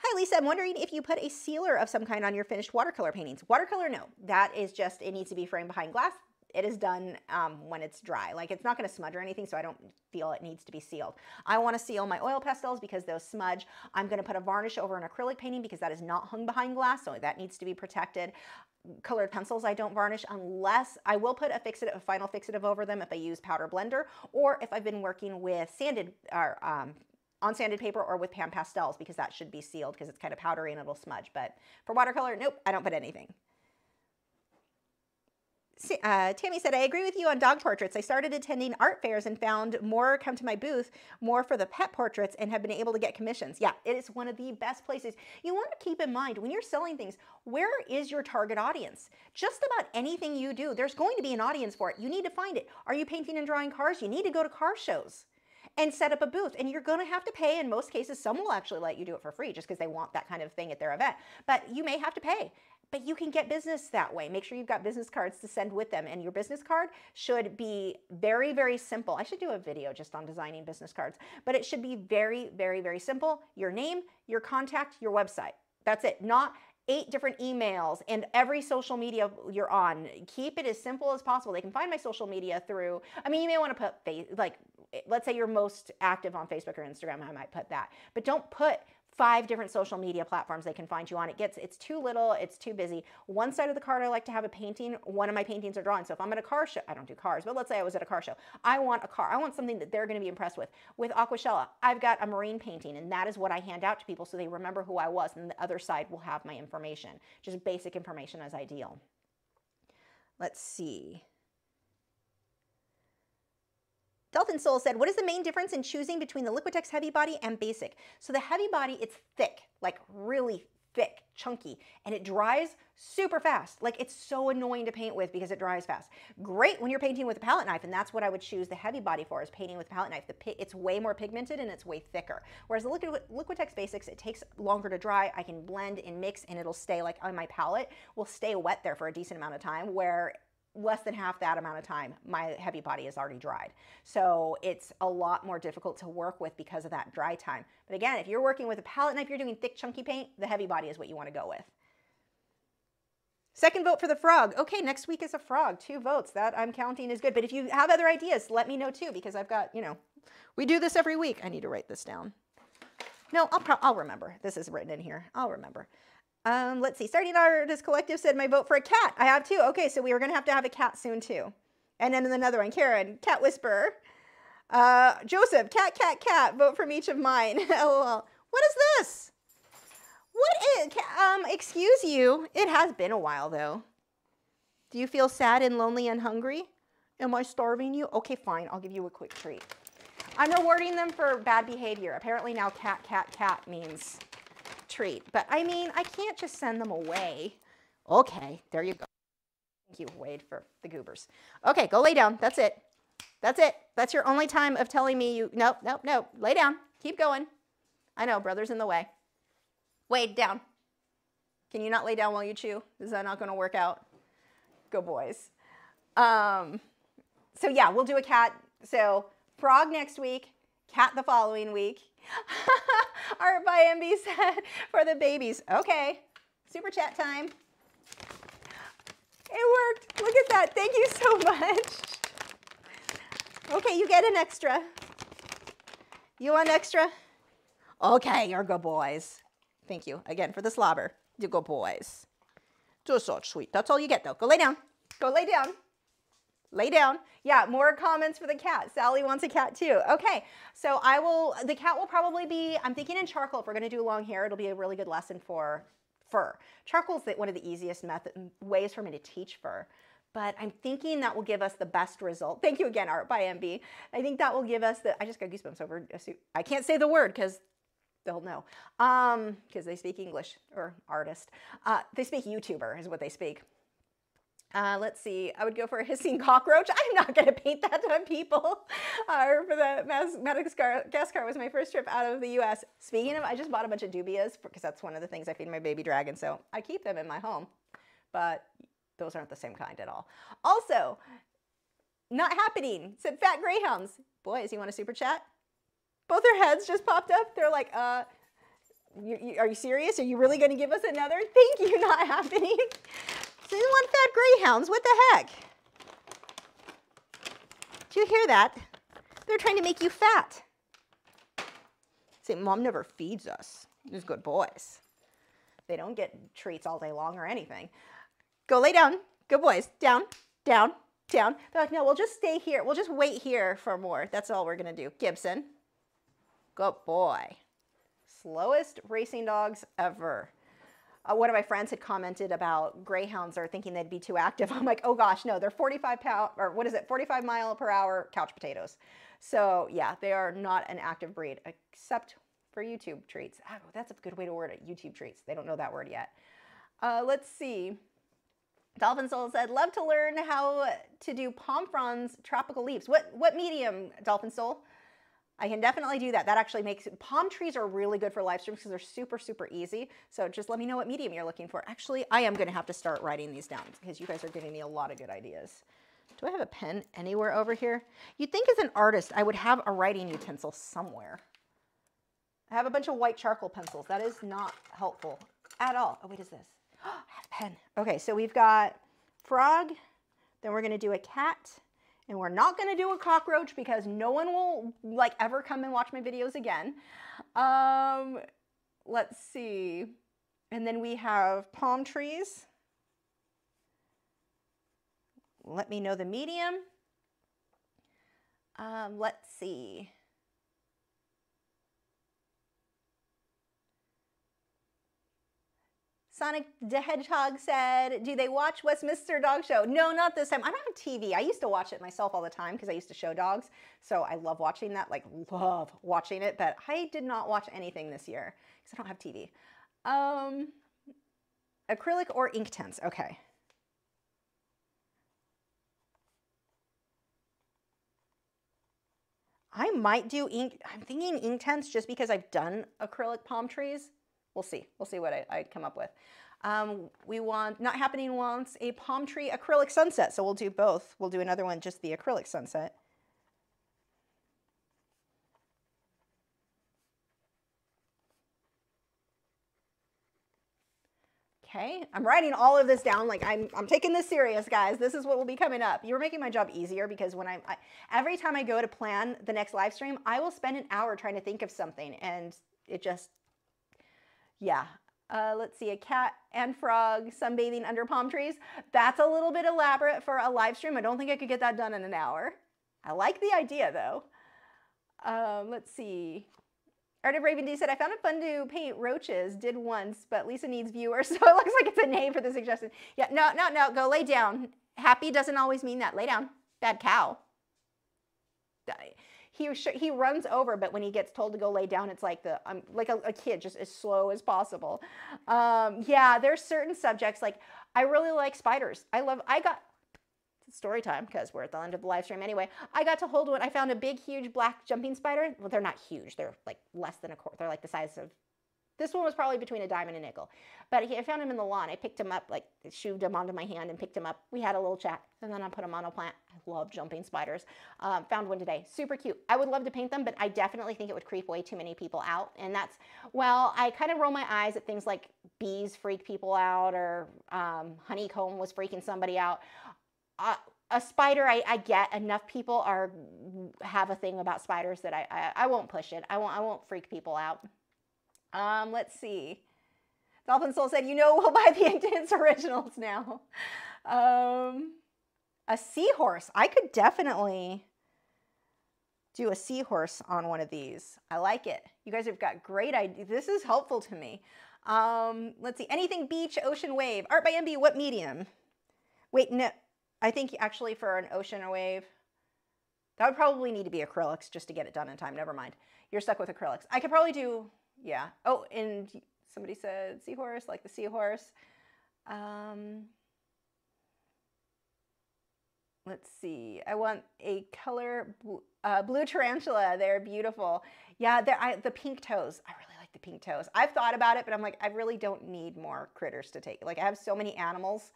Hi, Lisa. I'm wondering if you put a sealer of some kind on your finished watercolor paintings. Watercolor, no. That is just, it needs to be framed behind glass it is done um, when it's dry. Like it's not going to smudge or anything, so I don't feel it needs to be sealed. I want to seal my oil pastels because those smudge. I'm going to put a varnish over an acrylic painting because that is not hung behind glass, so that needs to be protected. Colored pencils I don't varnish unless I will put a fixative, a final fixative over them if I use powder blender or if I've been working with sanded or um, on sanded paper or with pan pastels because that should be sealed because it's kind of powdery and it'll smudge. But for watercolor, nope, I don't put anything uh, Tammy said, I agree with you on dog portraits. I started attending art fairs and found more come to my booth, more for the pet portraits, and have been able to get commissions. Yeah, it is one of the best places. You want to keep in mind when you're selling things, where is your target audience? Just about anything you do, there's going to be an audience for it. You need to find it. Are you painting and drawing cars? You need to go to car shows and set up a booth. And you're going to have to pay. In most cases, some will actually let you do it for free just because they want that kind of thing at their event. But you may have to pay. But you can get business that way. Make sure you've got business cards to send with them. And your business card should be very, very simple. I should do a video just on designing business cards, but it should be very, very, very simple. Your name, your contact, your website. That's it. Not eight different emails and every social media you're on. Keep it as simple as possible. They can find my social media through, I mean, you may want to put face, like, let's say you're most active on Facebook or Instagram, I might put that. But don't put five different social media platforms they can find you on. It gets, it's too little, it's too busy. One side of the card, I like to have a painting. One of my paintings are drawn. So if I'm at a car show, I don't do cars, but let's say I was at a car show. I want a car. I want something that they're going to be impressed with. With Aquashella, I've got a marine painting and that is what I hand out to people so they remember who I was and the other side will have my information. Just basic information as ideal. Let's see. Dolphin Soul said, what is the main difference in choosing between the Liquitex Heavy Body and Basic? So the Heavy Body, it's thick, like really thick, chunky, and it dries super fast. Like it's so annoying to paint with because it dries fast. Great when you're painting with a palette knife, and that's what I would choose the heavy body for is painting with a palette knife. The it's way more pigmented and it's way thicker. Whereas the Liquitex Basics, it takes longer to dry. I can blend and mix and it'll stay like on my palette, will stay wet there for a decent amount of time where less than half that amount of time, my heavy body is already dried. So it's a lot more difficult to work with because of that dry time. But again, if you're working with a palette knife, you're doing thick, chunky paint, the heavy body is what you want to go with. Second vote for the frog. Okay, next week is a frog. Two votes. That I'm counting is good. But if you have other ideas, let me know too, because I've got, you know, we do this every week. I need to write this down. No, I'll, I'll remember. This is written in here. I'll remember. Um, let's see. Starting Artist Collective said my vote for a cat. I have two. Okay, so we are going to have to have a cat soon too. And then another one, Karen, Cat Whisperer. Uh, Joseph, cat, cat, cat. Vote from each of mine. LOL. What is this? What is, um, excuse you. It has been a while though. Do you feel sad and lonely and hungry? Am I starving you? Okay, fine. I'll give you a quick treat. I'm rewarding them for bad behavior. Apparently now cat, cat, cat means treat. But I mean, I can't just send them away. Okay, there you go. Thank you, Wade, for the goobers. Okay, go lay down. That's it. That's it. That's your only time of telling me you, nope, nope, nope. Lay down. Keep going. I know, brother's in the way. Wade, down. Can you not lay down while you chew? Is that not going to work out? Go boys. Um, so yeah, we'll do a cat. So frog next week, cat the following week. Art by MB said for the babies. Okay, super chat time. It worked. Look at that. Thank you so much. Okay, you get an extra. You want extra? Okay, you're good boys. Thank you again for the slobber. You good boys. Just so sweet. That's all you get though. Go lay down. Go lay down. Lay down. Yeah, more comments for the cat. Sally wants a cat too. Okay, so I will, the cat will probably be, I'm thinking in charcoal. If we're gonna do long hair, it'll be a really good lesson for fur. Charcoal is one of the easiest method, ways for me to teach fur. But I'm thinking that will give us the best result. Thank you again, Art by MB. I think that will give us the, I just got goosebumps over, I can't say the word because they'll know Um, because um, they speak English or artist. Uh, they speak YouTuber is what they speak. Uh, let's see, I would go for a hissing cockroach. I'm not going to paint that on people. Uh, for the Madagascar was my first trip out of the U.S. Speaking of, I just bought a bunch of dubias because that's one of the things I feed my baby dragon. So I keep them in my home, but those aren't the same kind at all. Also, not happening, said fat greyhounds. Boys, you want a super chat? Both their heads just popped up. They're like, uh, you, you, are you serious? Are you really going to give us another? Thank you, not happening. You want fat greyhounds? What the heck? Do you hear that? They're trying to make you fat. Say, mom never feeds us. These good boys. They don't get treats all day long or anything. Go lay down. Good boys. Down, down, down. They're like, no, we'll just stay here. We'll just wait here for more. That's all we're going to do. Gibson. Good boy. Slowest racing dogs ever. Uh, one of my friends had commented about greyhounds are thinking they'd be too active. I'm like, oh gosh, no, they're 45 pound, or what is it, 45 mile per hour couch potatoes. So yeah, they are not an active breed, except for YouTube treats. Oh, that's a good way to word it, YouTube treats. They don't know that word yet. Uh, let's see. Dolphin Soul said, love to learn how to do palm fronds tropical leaves. What, what medium, Dolphin Soul? I can definitely do that. That actually makes, palm trees are really good for live streams because they're super, super easy. So just let me know what medium you're looking for. Actually, I am gonna have to start writing these down because you guys are giving me a lot of good ideas. Do I have a pen anywhere over here? You'd think as an artist, I would have a writing utensil somewhere. I have a bunch of white charcoal pencils. That is not helpful at all. Oh, wait, is this? I have a pen. Okay, so we've got frog, then we're gonna do a cat, and we're not gonna do a cockroach because no one will like ever come and watch my videos again. Um, let's see. And then we have palm trees. Let me know the medium. Um, let's see. Sonic the Hedgehog said, do they watch Westminster Dog Show? No, not this time. I don't have TV. I used to watch it myself all the time because I used to show dogs. So I love watching that, like love watching it. But I did not watch anything this year because I don't have TV. Um, acrylic or Inktense? Okay. I might do ink. I'm thinking Inktense just because I've done acrylic palm trees. We'll see. We'll see what I, I come up with. Um, we want, Not Happening wants a palm tree acrylic sunset. So we'll do both. We'll do another one, just the acrylic sunset. Okay, I'm writing all of this down. Like I'm, I'm taking this serious, guys. This is what will be coming up. You're making my job easier because when I'm, I, every time I go to plan the next live stream, I will spend an hour trying to think of something and it just yeah. Uh, let's see, a cat and frog sunbathing under palm trees. That's a little bit elaborate for a live stream. I don't think I could get that done in an hour. I like the idea though. Um, let's see. Art of Raven D said, I found it fun to paint roaches. Did once, but Lisa needs viewers, so it looks like it's a name for the suggestion. Yeah, no, no, no, go lay down. Happy doesn't always mean that. Lay down. Bad cow. He he runs over, but when he gets told to go lay down, it's like the um, like a, a kid, just as slow as possible. Um, yeah, there's certain subjects like I really like spiders. I love. I got story time because we're at the end of the live stream anyway. I got to hold one. I found a big, huge black jumping spider. Well, they're not huge. They're like less than a quarter. They're like the size of this one was probably between a dime and a nickel. But he, I found him in the lawn. I picked him up, like shoved him onto my hand and picked him up. We had a little chat, and then I put him on a plant. I love jumping spiders. Um, found one today. Super cute. I would love to paint them, but I definitely think it would creep way too many people out. And that's, well, I kind of roll my eyes at things like bees freak people out or um, honeycomb was freaking somebody out. Uh, a spider, I, I, get enough people are have a thing about spiders that I, I, I won't push it. I won't I won't freak people out. Um, let's see. Dolphin Soul said, you know, we'll buy the Inktense originals now. Um, a seahorse. I could definitely do a seahorse on one of these. I like it. You guys have got great ideas. This is helpful to me. Um, let's see. Anything beach, ocean, wave. Art by MB, what medium? Wait, no. I think actually for an ocean or wave, that would probably need to be acrylics just to get it done in time. Never mind. You're stuck with acrylics. I could probably do yeah. Oh, and somebody said seahorse, like the seahorse. Um, let's see. I want a color uh, blue tarantula. They're beautiful. Yeah, they're, I, the pink toes. I really like the pink toes. I've thought about it, but I'm like, I really don't need more critters to take. Like I have so many animals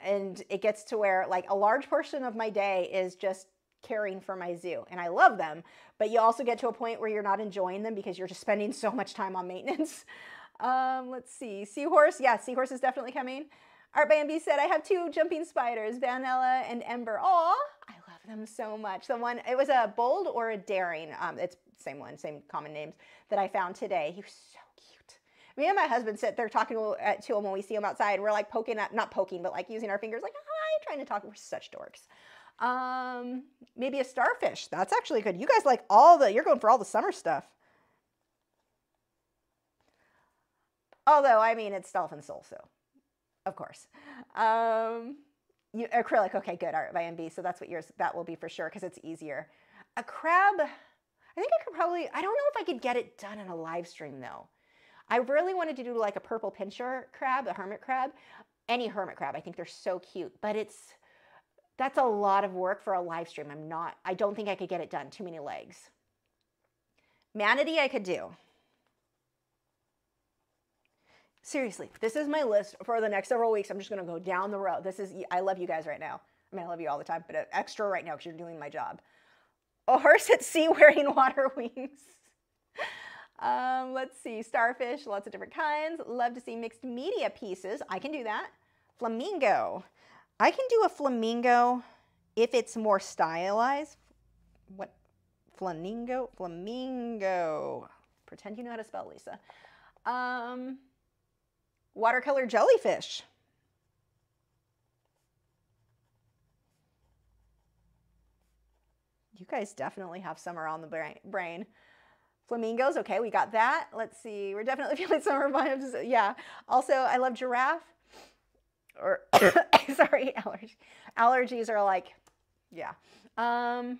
and it gets to where like a large portion of my day is just caring for my zoo and I love them, but you also get to a point where you're not enjoying them because you're just spending so much time on maintenance. Um, let's see, seahorse, yeah, seahorse is definitely coming. Art by MB said, I have two jumping spiders, Vanilla and Ember. Aw, I love them so much. The one, it was a bold or a daring, um, it's same one, same common names that I found today. He was so cute. Me and my husband sit there talking to, uh, him when we see him outside. We're like poking at, not poking, but like using our fingers like, hi, trying to talk. We're such dorks. Um, maybe a starfish. That's actually good. You guys like all the, you're going for all the summer stuff. Although, I mean, it's Dolphin Soul, so of course. Um, you, acrylic, okay, good, art by MB. So that's what yours, that will be for sure because it's easier. A crab, I think I could probably, I don't know if I could get it done in a live stream though. I really wanted to do like a purple pincher crab, a hermit crab. Any hermit crab, I think they're so cute, but it's, that's a lot of work for a live stream. I'm not, I don't think I could get it done. Too many legs. Manatee I could do. Seriously, this is my list for the next several weeks. I'm just going to go down the road. This is, I love you guys right now. I mean, I love you all the time, but uh, extra right now because you're doing my job. A horse at sea wearing water wings. um, let's see, starfish, lots of different kinds. Love to see mixed media pieces. I can do that. Flamingo. I can do a flamingo if it's more stylized. What? Flamingo? Flamingo. Pretend you know how to spell, Lisa. Um, watercolor jellyfish. You guys definitely have summer on the brain. Flamingos, okay, we got that. Let's see, we're definitely feeling summer vibes. Yeah. Also, I love giraffe or sorry, allergies. Allergies are like, yeah. Um,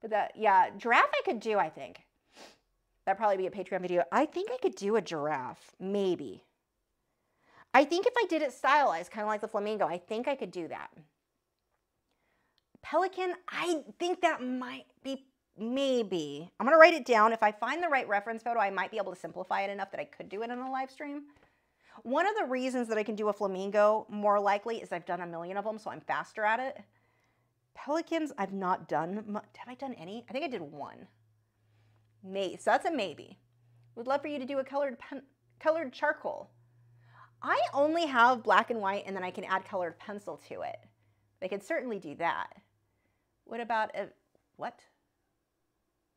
but that, yeah, giraffe I could do, I think. That'd probably be a Patreon video. I think I could do a giraffe, maybe. I think if I did it stylized, kind of like the flamingo, I think I could do that. Pelican, I think that might be, maybe. I'm going to write it down. If I find the right reference photo, I might be able to simplify it enough that I could do it in a live stream. One of the reasons that I can do a flamingo more likely is I've done a million of them, so I'm faster at it. Pelicans, I've not done. Have I done any? I think I did one. May, so that's a maybe. Would love for you to do a colored pen, colored charcoal. I only have black and white, and then I can add colored pencil to it. They could certainly do that. What about a, what?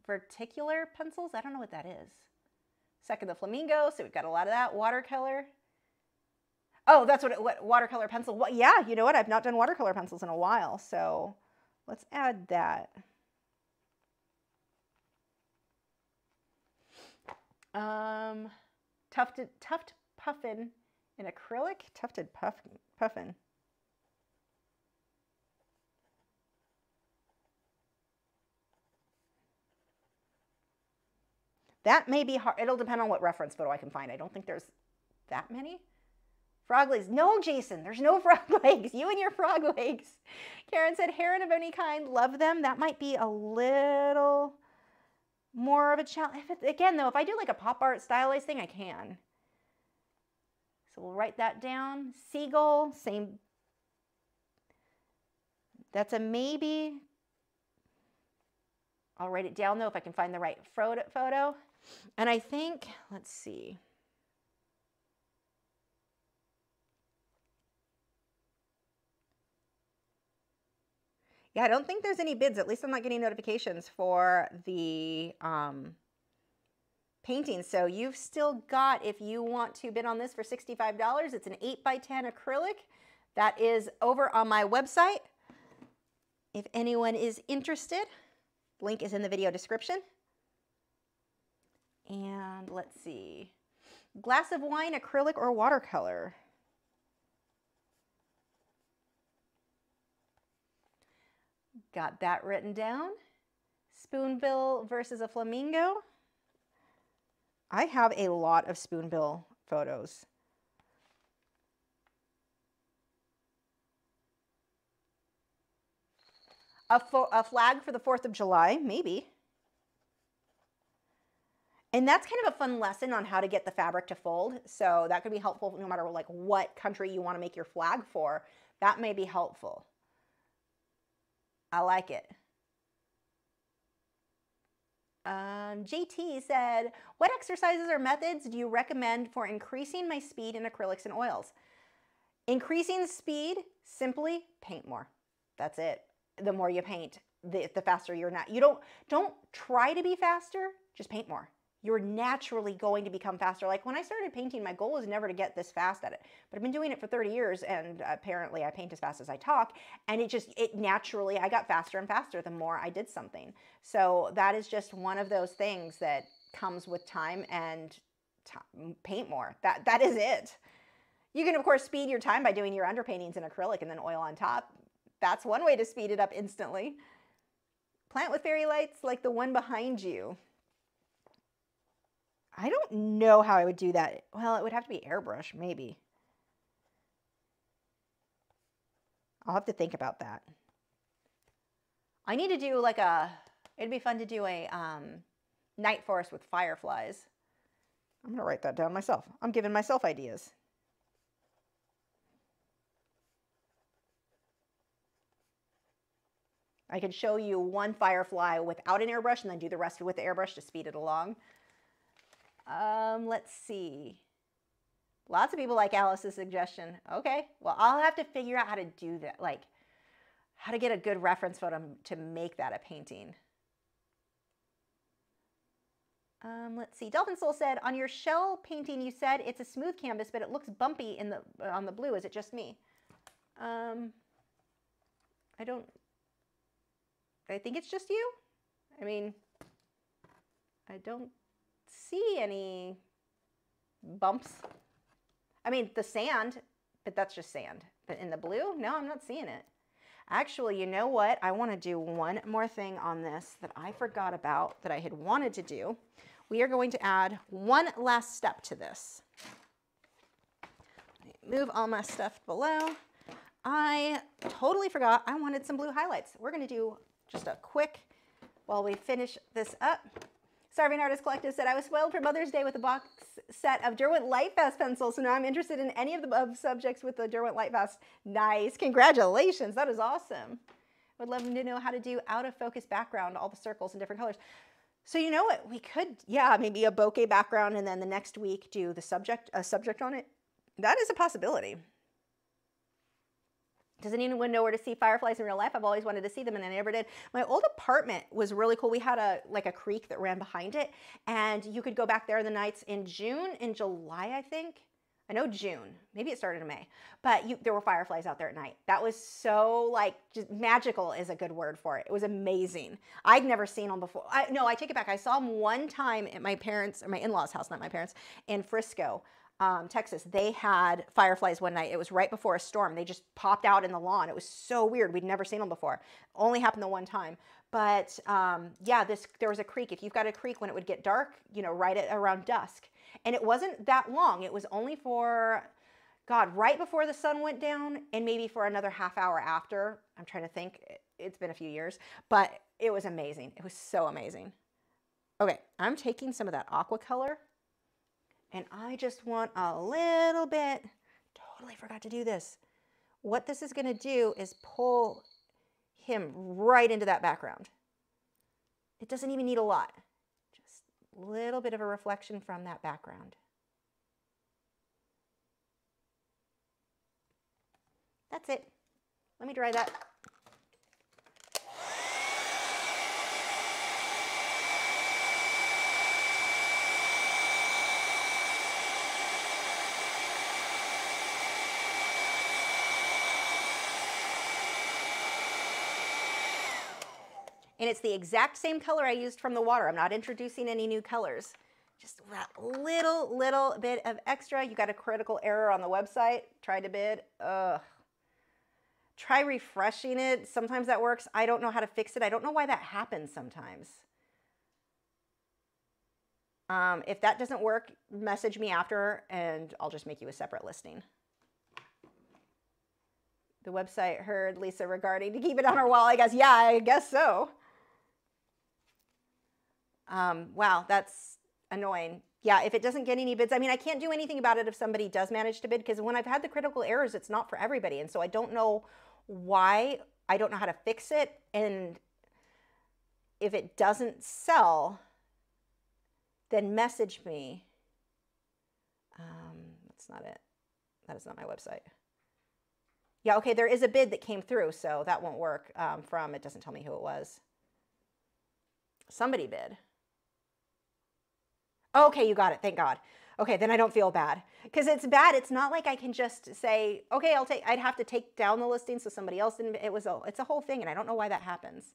Verticular pencils? I don't know what that is. Second, the flamingo, so we've got a lot of that. Watercolor. Oh, that's what, it, what watercolor pencil. Yeah, you know what? I've not done watercolor pencils in a while, so let's add that. Um, tufted, tuft puffin in acrylic, tufted puff, puffin. That may be hard. It'll depend on what reference photo I can find. I don't think there's that many. Frog legs. No, Jason, there's no frog legs. You and your frog legs. Karen said, heron of any kind, love them. That might be a little more of a challenge. again, though, if I do like a pop art stylized thing, I can. So we'll write that down. Seagull, same. That's a maybe. I'll write it down though if I can find the right photo. And I think, let's see. Yeah, I don't think there's any bids. At least I'm not getting notifications for the um, painting. So you've still got, if you want to bid on this for $65, it's an 8 by 10 acrylic. That is over on my website. If anyone is interested, link is in the video description. And let's see, glass of wine, acrylic, or watercolor. Got that written down. Spoonbill versus a flamingo. I have a lot of spoonbill photos. A, a, flag for the 4th of July, maybe. And that's kind of a fun lesson on how to get the fabric to fold. So that could be helpful no matter like what country you want to make your flag for. That may be helpful. I like it. Um, JT said, what exercises or methods do you recommend for increasing my speed in acrylics and oils? Increasing speed, simply paint more. That's it. The more you paint, the, the faster you're not. You don't, don't try to be faster, just paint more you're naturally going to become faster. Like when I started painting, my goal was never to get this fast at it, but I've been doing it for 30 years and apparently I paint as fast as I talk and it just, it naturally, I got faster and faster the more I did something. So that is just one of those things that comes with time and paint more. That, that is it. You can of course speed your time by doing your underpaintings in acrylic and then oil on top. That's one way to speed it up instantly. Plant with fairy lights like the one behind you. I don't know how I would do that. Well, it would have to be airbrush, maybe. I'll have to think about that. I need to do like a, it'd be fun to do a um, night forest with fireflies. I'm going to write that down myself. I'm giving myself ideas. I can show you one firefly without an airbrush and then do the rest with the airbrush to speed it along. Um, let's see. Lots of people like Alice's suggestion. Okay, well, I'll have to figure out how to do that, like how to get a good reference photo to make that a painting. Um, let's see. Dolphin Soul said, on your shell painting, you said it's a smooth canvas, but it looks bumpy in the on the blue. Is it just me? Um, I don't. I think it's just you. I mean, I don't see any bumps. I mean, the sand, but that's just sand. But in the blue, no, I'm not seeing it. Actually, you know what? I want to do one more thing on this that I forgot about that I had wanted to do. We are going to add one last step to this. Move all my stuff below. I totally forgot I wanted some blue highlights. We're going to do just a quick, while we finish this up, Starving Artist Collective said, I was spoiled for Mother's Day with a box set of Derwent Lightfast pencils, so now I'm interested in any of the above subjects with the Derwent Lightfast. Nice. Congratulations. That is awesome. Would love to know how to do out of focus background, all the circles in different colors. So you know what? We could, yeah, maybe a bokeh background and then the next week do the subject, a subject on it. That is a possibility. Does anyone know where to see fireflies in real life? I've always wanted to see them and I never did. My old apartment was really cool. We had a like a creek that ran behind it and you could go back there in the nights in June, in July, I think. I know June, maybe it started in May, but you, there were fireflies out there at night. That was so like just magical is a good word for it. It was amazing. I'd never seen them before. I, no, I take it back. I saw them one time at my parents, or my in-laws house, not my parents, in Frisco. Um, Texas, they had fireflies one night. It was right before a storm. They just popped out in the lawn. It was so weird. We'd never seen them before. Only happened the one time. But um, yeah, this there was a creek. If you've got a creek when it would get dark, you know, right at around dusk, and it wasn't that long. It was only for God, right before the sun went down, and maybe for another half hour after. I'm trying to think. It's been a few years, but it was amazing. It was so amazing. Okay, I'm taking some of that aqua color and I just want a little bit, totally forgot to do this. What this is gonna do is pull him right into that background. It doesn't even need a lot, just a little bit of a reflection from that background. That's it. Let me dry that. And it's the exact same color I used from the water. I'm not introducing any new colors. Just that little, little bit of extra. You got a critical error on the website. Tried to bid. Ugh. Try refreshing it. Sometimes that works. I don't know how to fix it. I don't know why that happens sometimes. Um, if that doesn't work, message me after and I'll just make you a separate listing. The website heard Lisa regarding to keep it on her wall. I guess, yeah, I guess so. Um, wow, that's annoying. Yeah, if it doesn't get any bids, I mean, I can't do anything about it if somebody does manage to bid because when I've had the critical errors, it's not for everybody. And so I don't know why, I don't know how to fix it. And if it doesn't sell, then message me. Um, that's not it. That is not my website. Yeah, okay, there is a bid that came through, so that won't work um, from, it doesn't tell me who it was. Somebody bid. Okay, you got it. Thank God. Okay, then I don't feel bad because it's bad. It's not like I can just say, okay, I'll take. I'd have to take down the listing so somebody else didn't. It was a. It's a whole thing, and I don't know why that happens.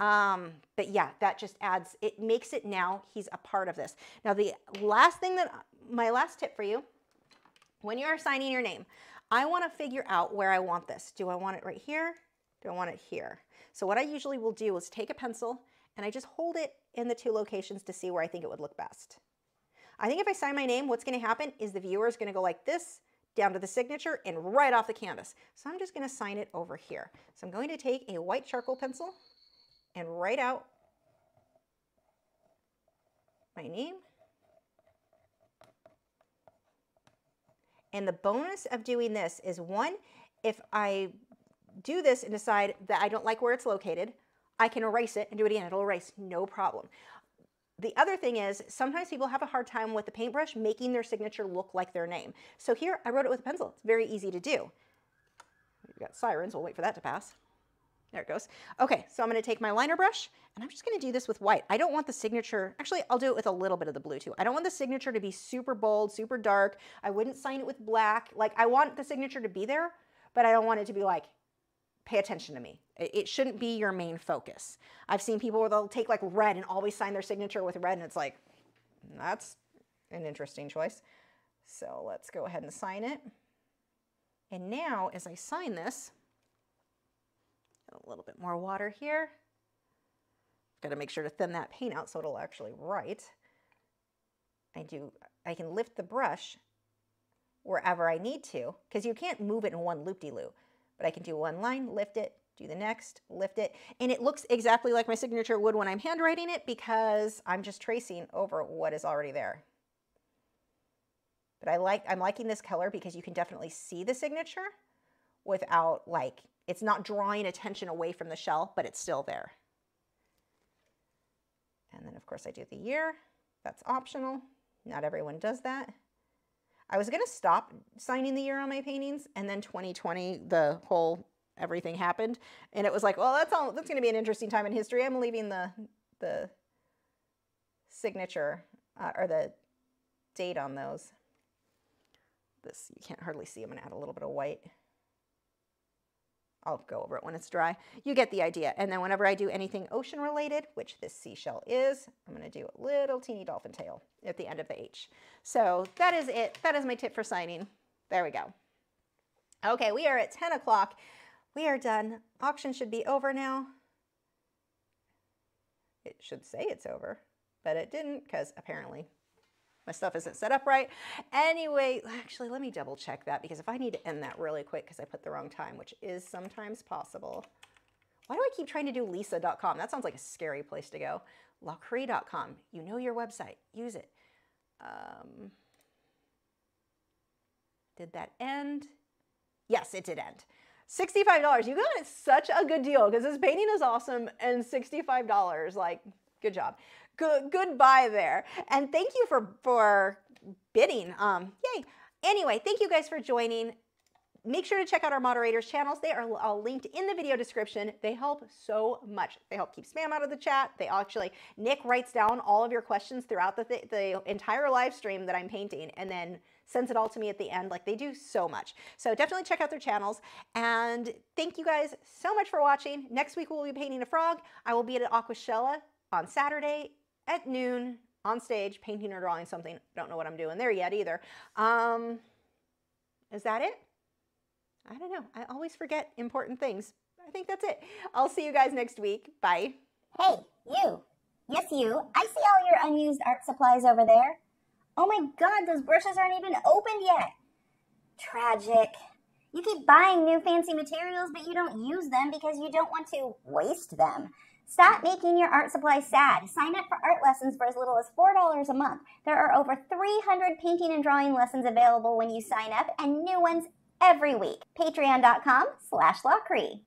Um, but yeah, that just adds. It makes it now. He's a part of this. Now the last thing that my last tip for you, when you are signing your name, I want to figure out where I want this. Do I want it right here? Do I want it here? So what I usually will do is take a pencil and I just hold it in the two locations to see where I think it would look best. I think if I sign my name, what's gonna happen is the viewer is gonna go like this, down to the signature and right off the canvas. So I'm just gonna sign it over here. So I'm going to take a white charcoal pencil and write out my name. And the bonus of doing this is one, if I do this and decide that I don't like where it's located, I can erase it and do it again. It'll erase, no problem. The other thing is sometimes people have a hard time with the paintbrush making their signature look like their name. So here I wrote it with a pencil. It's very easy to do. We've got sirens. We'll wait for that to pass. There it goes. Okay, so I'm going to take my liner brush and I'm just going to do this with white. I don't want the signature, actually I'll do it with a little bit of the blue too. I don't want the signature to be super bold, super dark. I wouldn't sign it with black. Like I want the signature to be there, but I don't want it to be like pay attention to me. It shouldn't be your main focus. I've seen people where they'll take like red and always sign their signature with red, and it's like, that's an interesting choice. So let's go ahead and sign it. And now, as I sign this, a little bit more water here. Got to make sure to thin that paint out so it'll actually write. I do, I can lift the brush wherever I need to, because you can't move it in one loop-de-loop. -loop. But I can do one line, lift it, do the next, lift it. And it looks exactly like my signature would when I'm handwriting it because I'm just tracing over what is already there. But I like, I'm liking this color because you can definitely see the signature without like, it's not drawing attention away from the shell, but it's still there. And then of course I do the year. That's optional. Not everyone does that. I was going to stop signing the year on my paintings, and then 2020, the whole everything happened, and it was like, well, that's all. That's going to be an interesting time in history. I'm leaving the the signature uh, or the date on those. This you can't hardly see. I'm going to add a little bit of white. I'll go over it when it's dry. You get the idea. And then whenever I do anything ocean related, which this seashell is, I'm going to do a little teeny dolphin tail at the end of the H. So that is it. That is my tip for signing. There we go. Okay, we are at 10 o'clock. We are done. Auction should be over now. It should say it's over, but it didn't because apparently my stuff isn't set up right. Anyway, actually, let me double check that because if I need to end that really quick because I put the wrong time, which is sometimes possible. Why do I keep trying to do lisa.com? That sounds like a scary place to go. Lachri.com. You know your website. Use it. Um, did that end? Yes, it did end. $65. You got such a good deal because this painting is awesome and $65. Like, good job good goodbye there. And thank you for for bidding. Um, yay. Anyway, thank you guys for joining. Make sure to check out our moderators' channels. They are all linked in the video description. They help so much. They help keep spam out of the chat. They actually, Nick writes down all of your questions throughout the, th the entire live stream that I'm painting and then sends it all to me at the end. Like they do so much. So definitely check out their channels. And thank you guys so much for watching. Next week we'll be painting a frog. I will be at Aquashella on Saturday at noon on stage painting or drawing something. Don't know what I'm doing there yet either. Um, is that it? I don't know. I always forget important things. I think that's it. I'll see you guys next week. Bye. Hey, you. Yes, you. I see all your unused art supplies over there. Oh my god, those brushes aren't even opened yet. Tragic. You keep buying new fancy materials, but you don't use them because you don't want to waste them. Stop making your art supplies sad. Sign up for art lessons for as little as $4 a month. There are over 300 painting and drawing lessons available when you sign up and new ones every week. Patreon.com slash Lachri.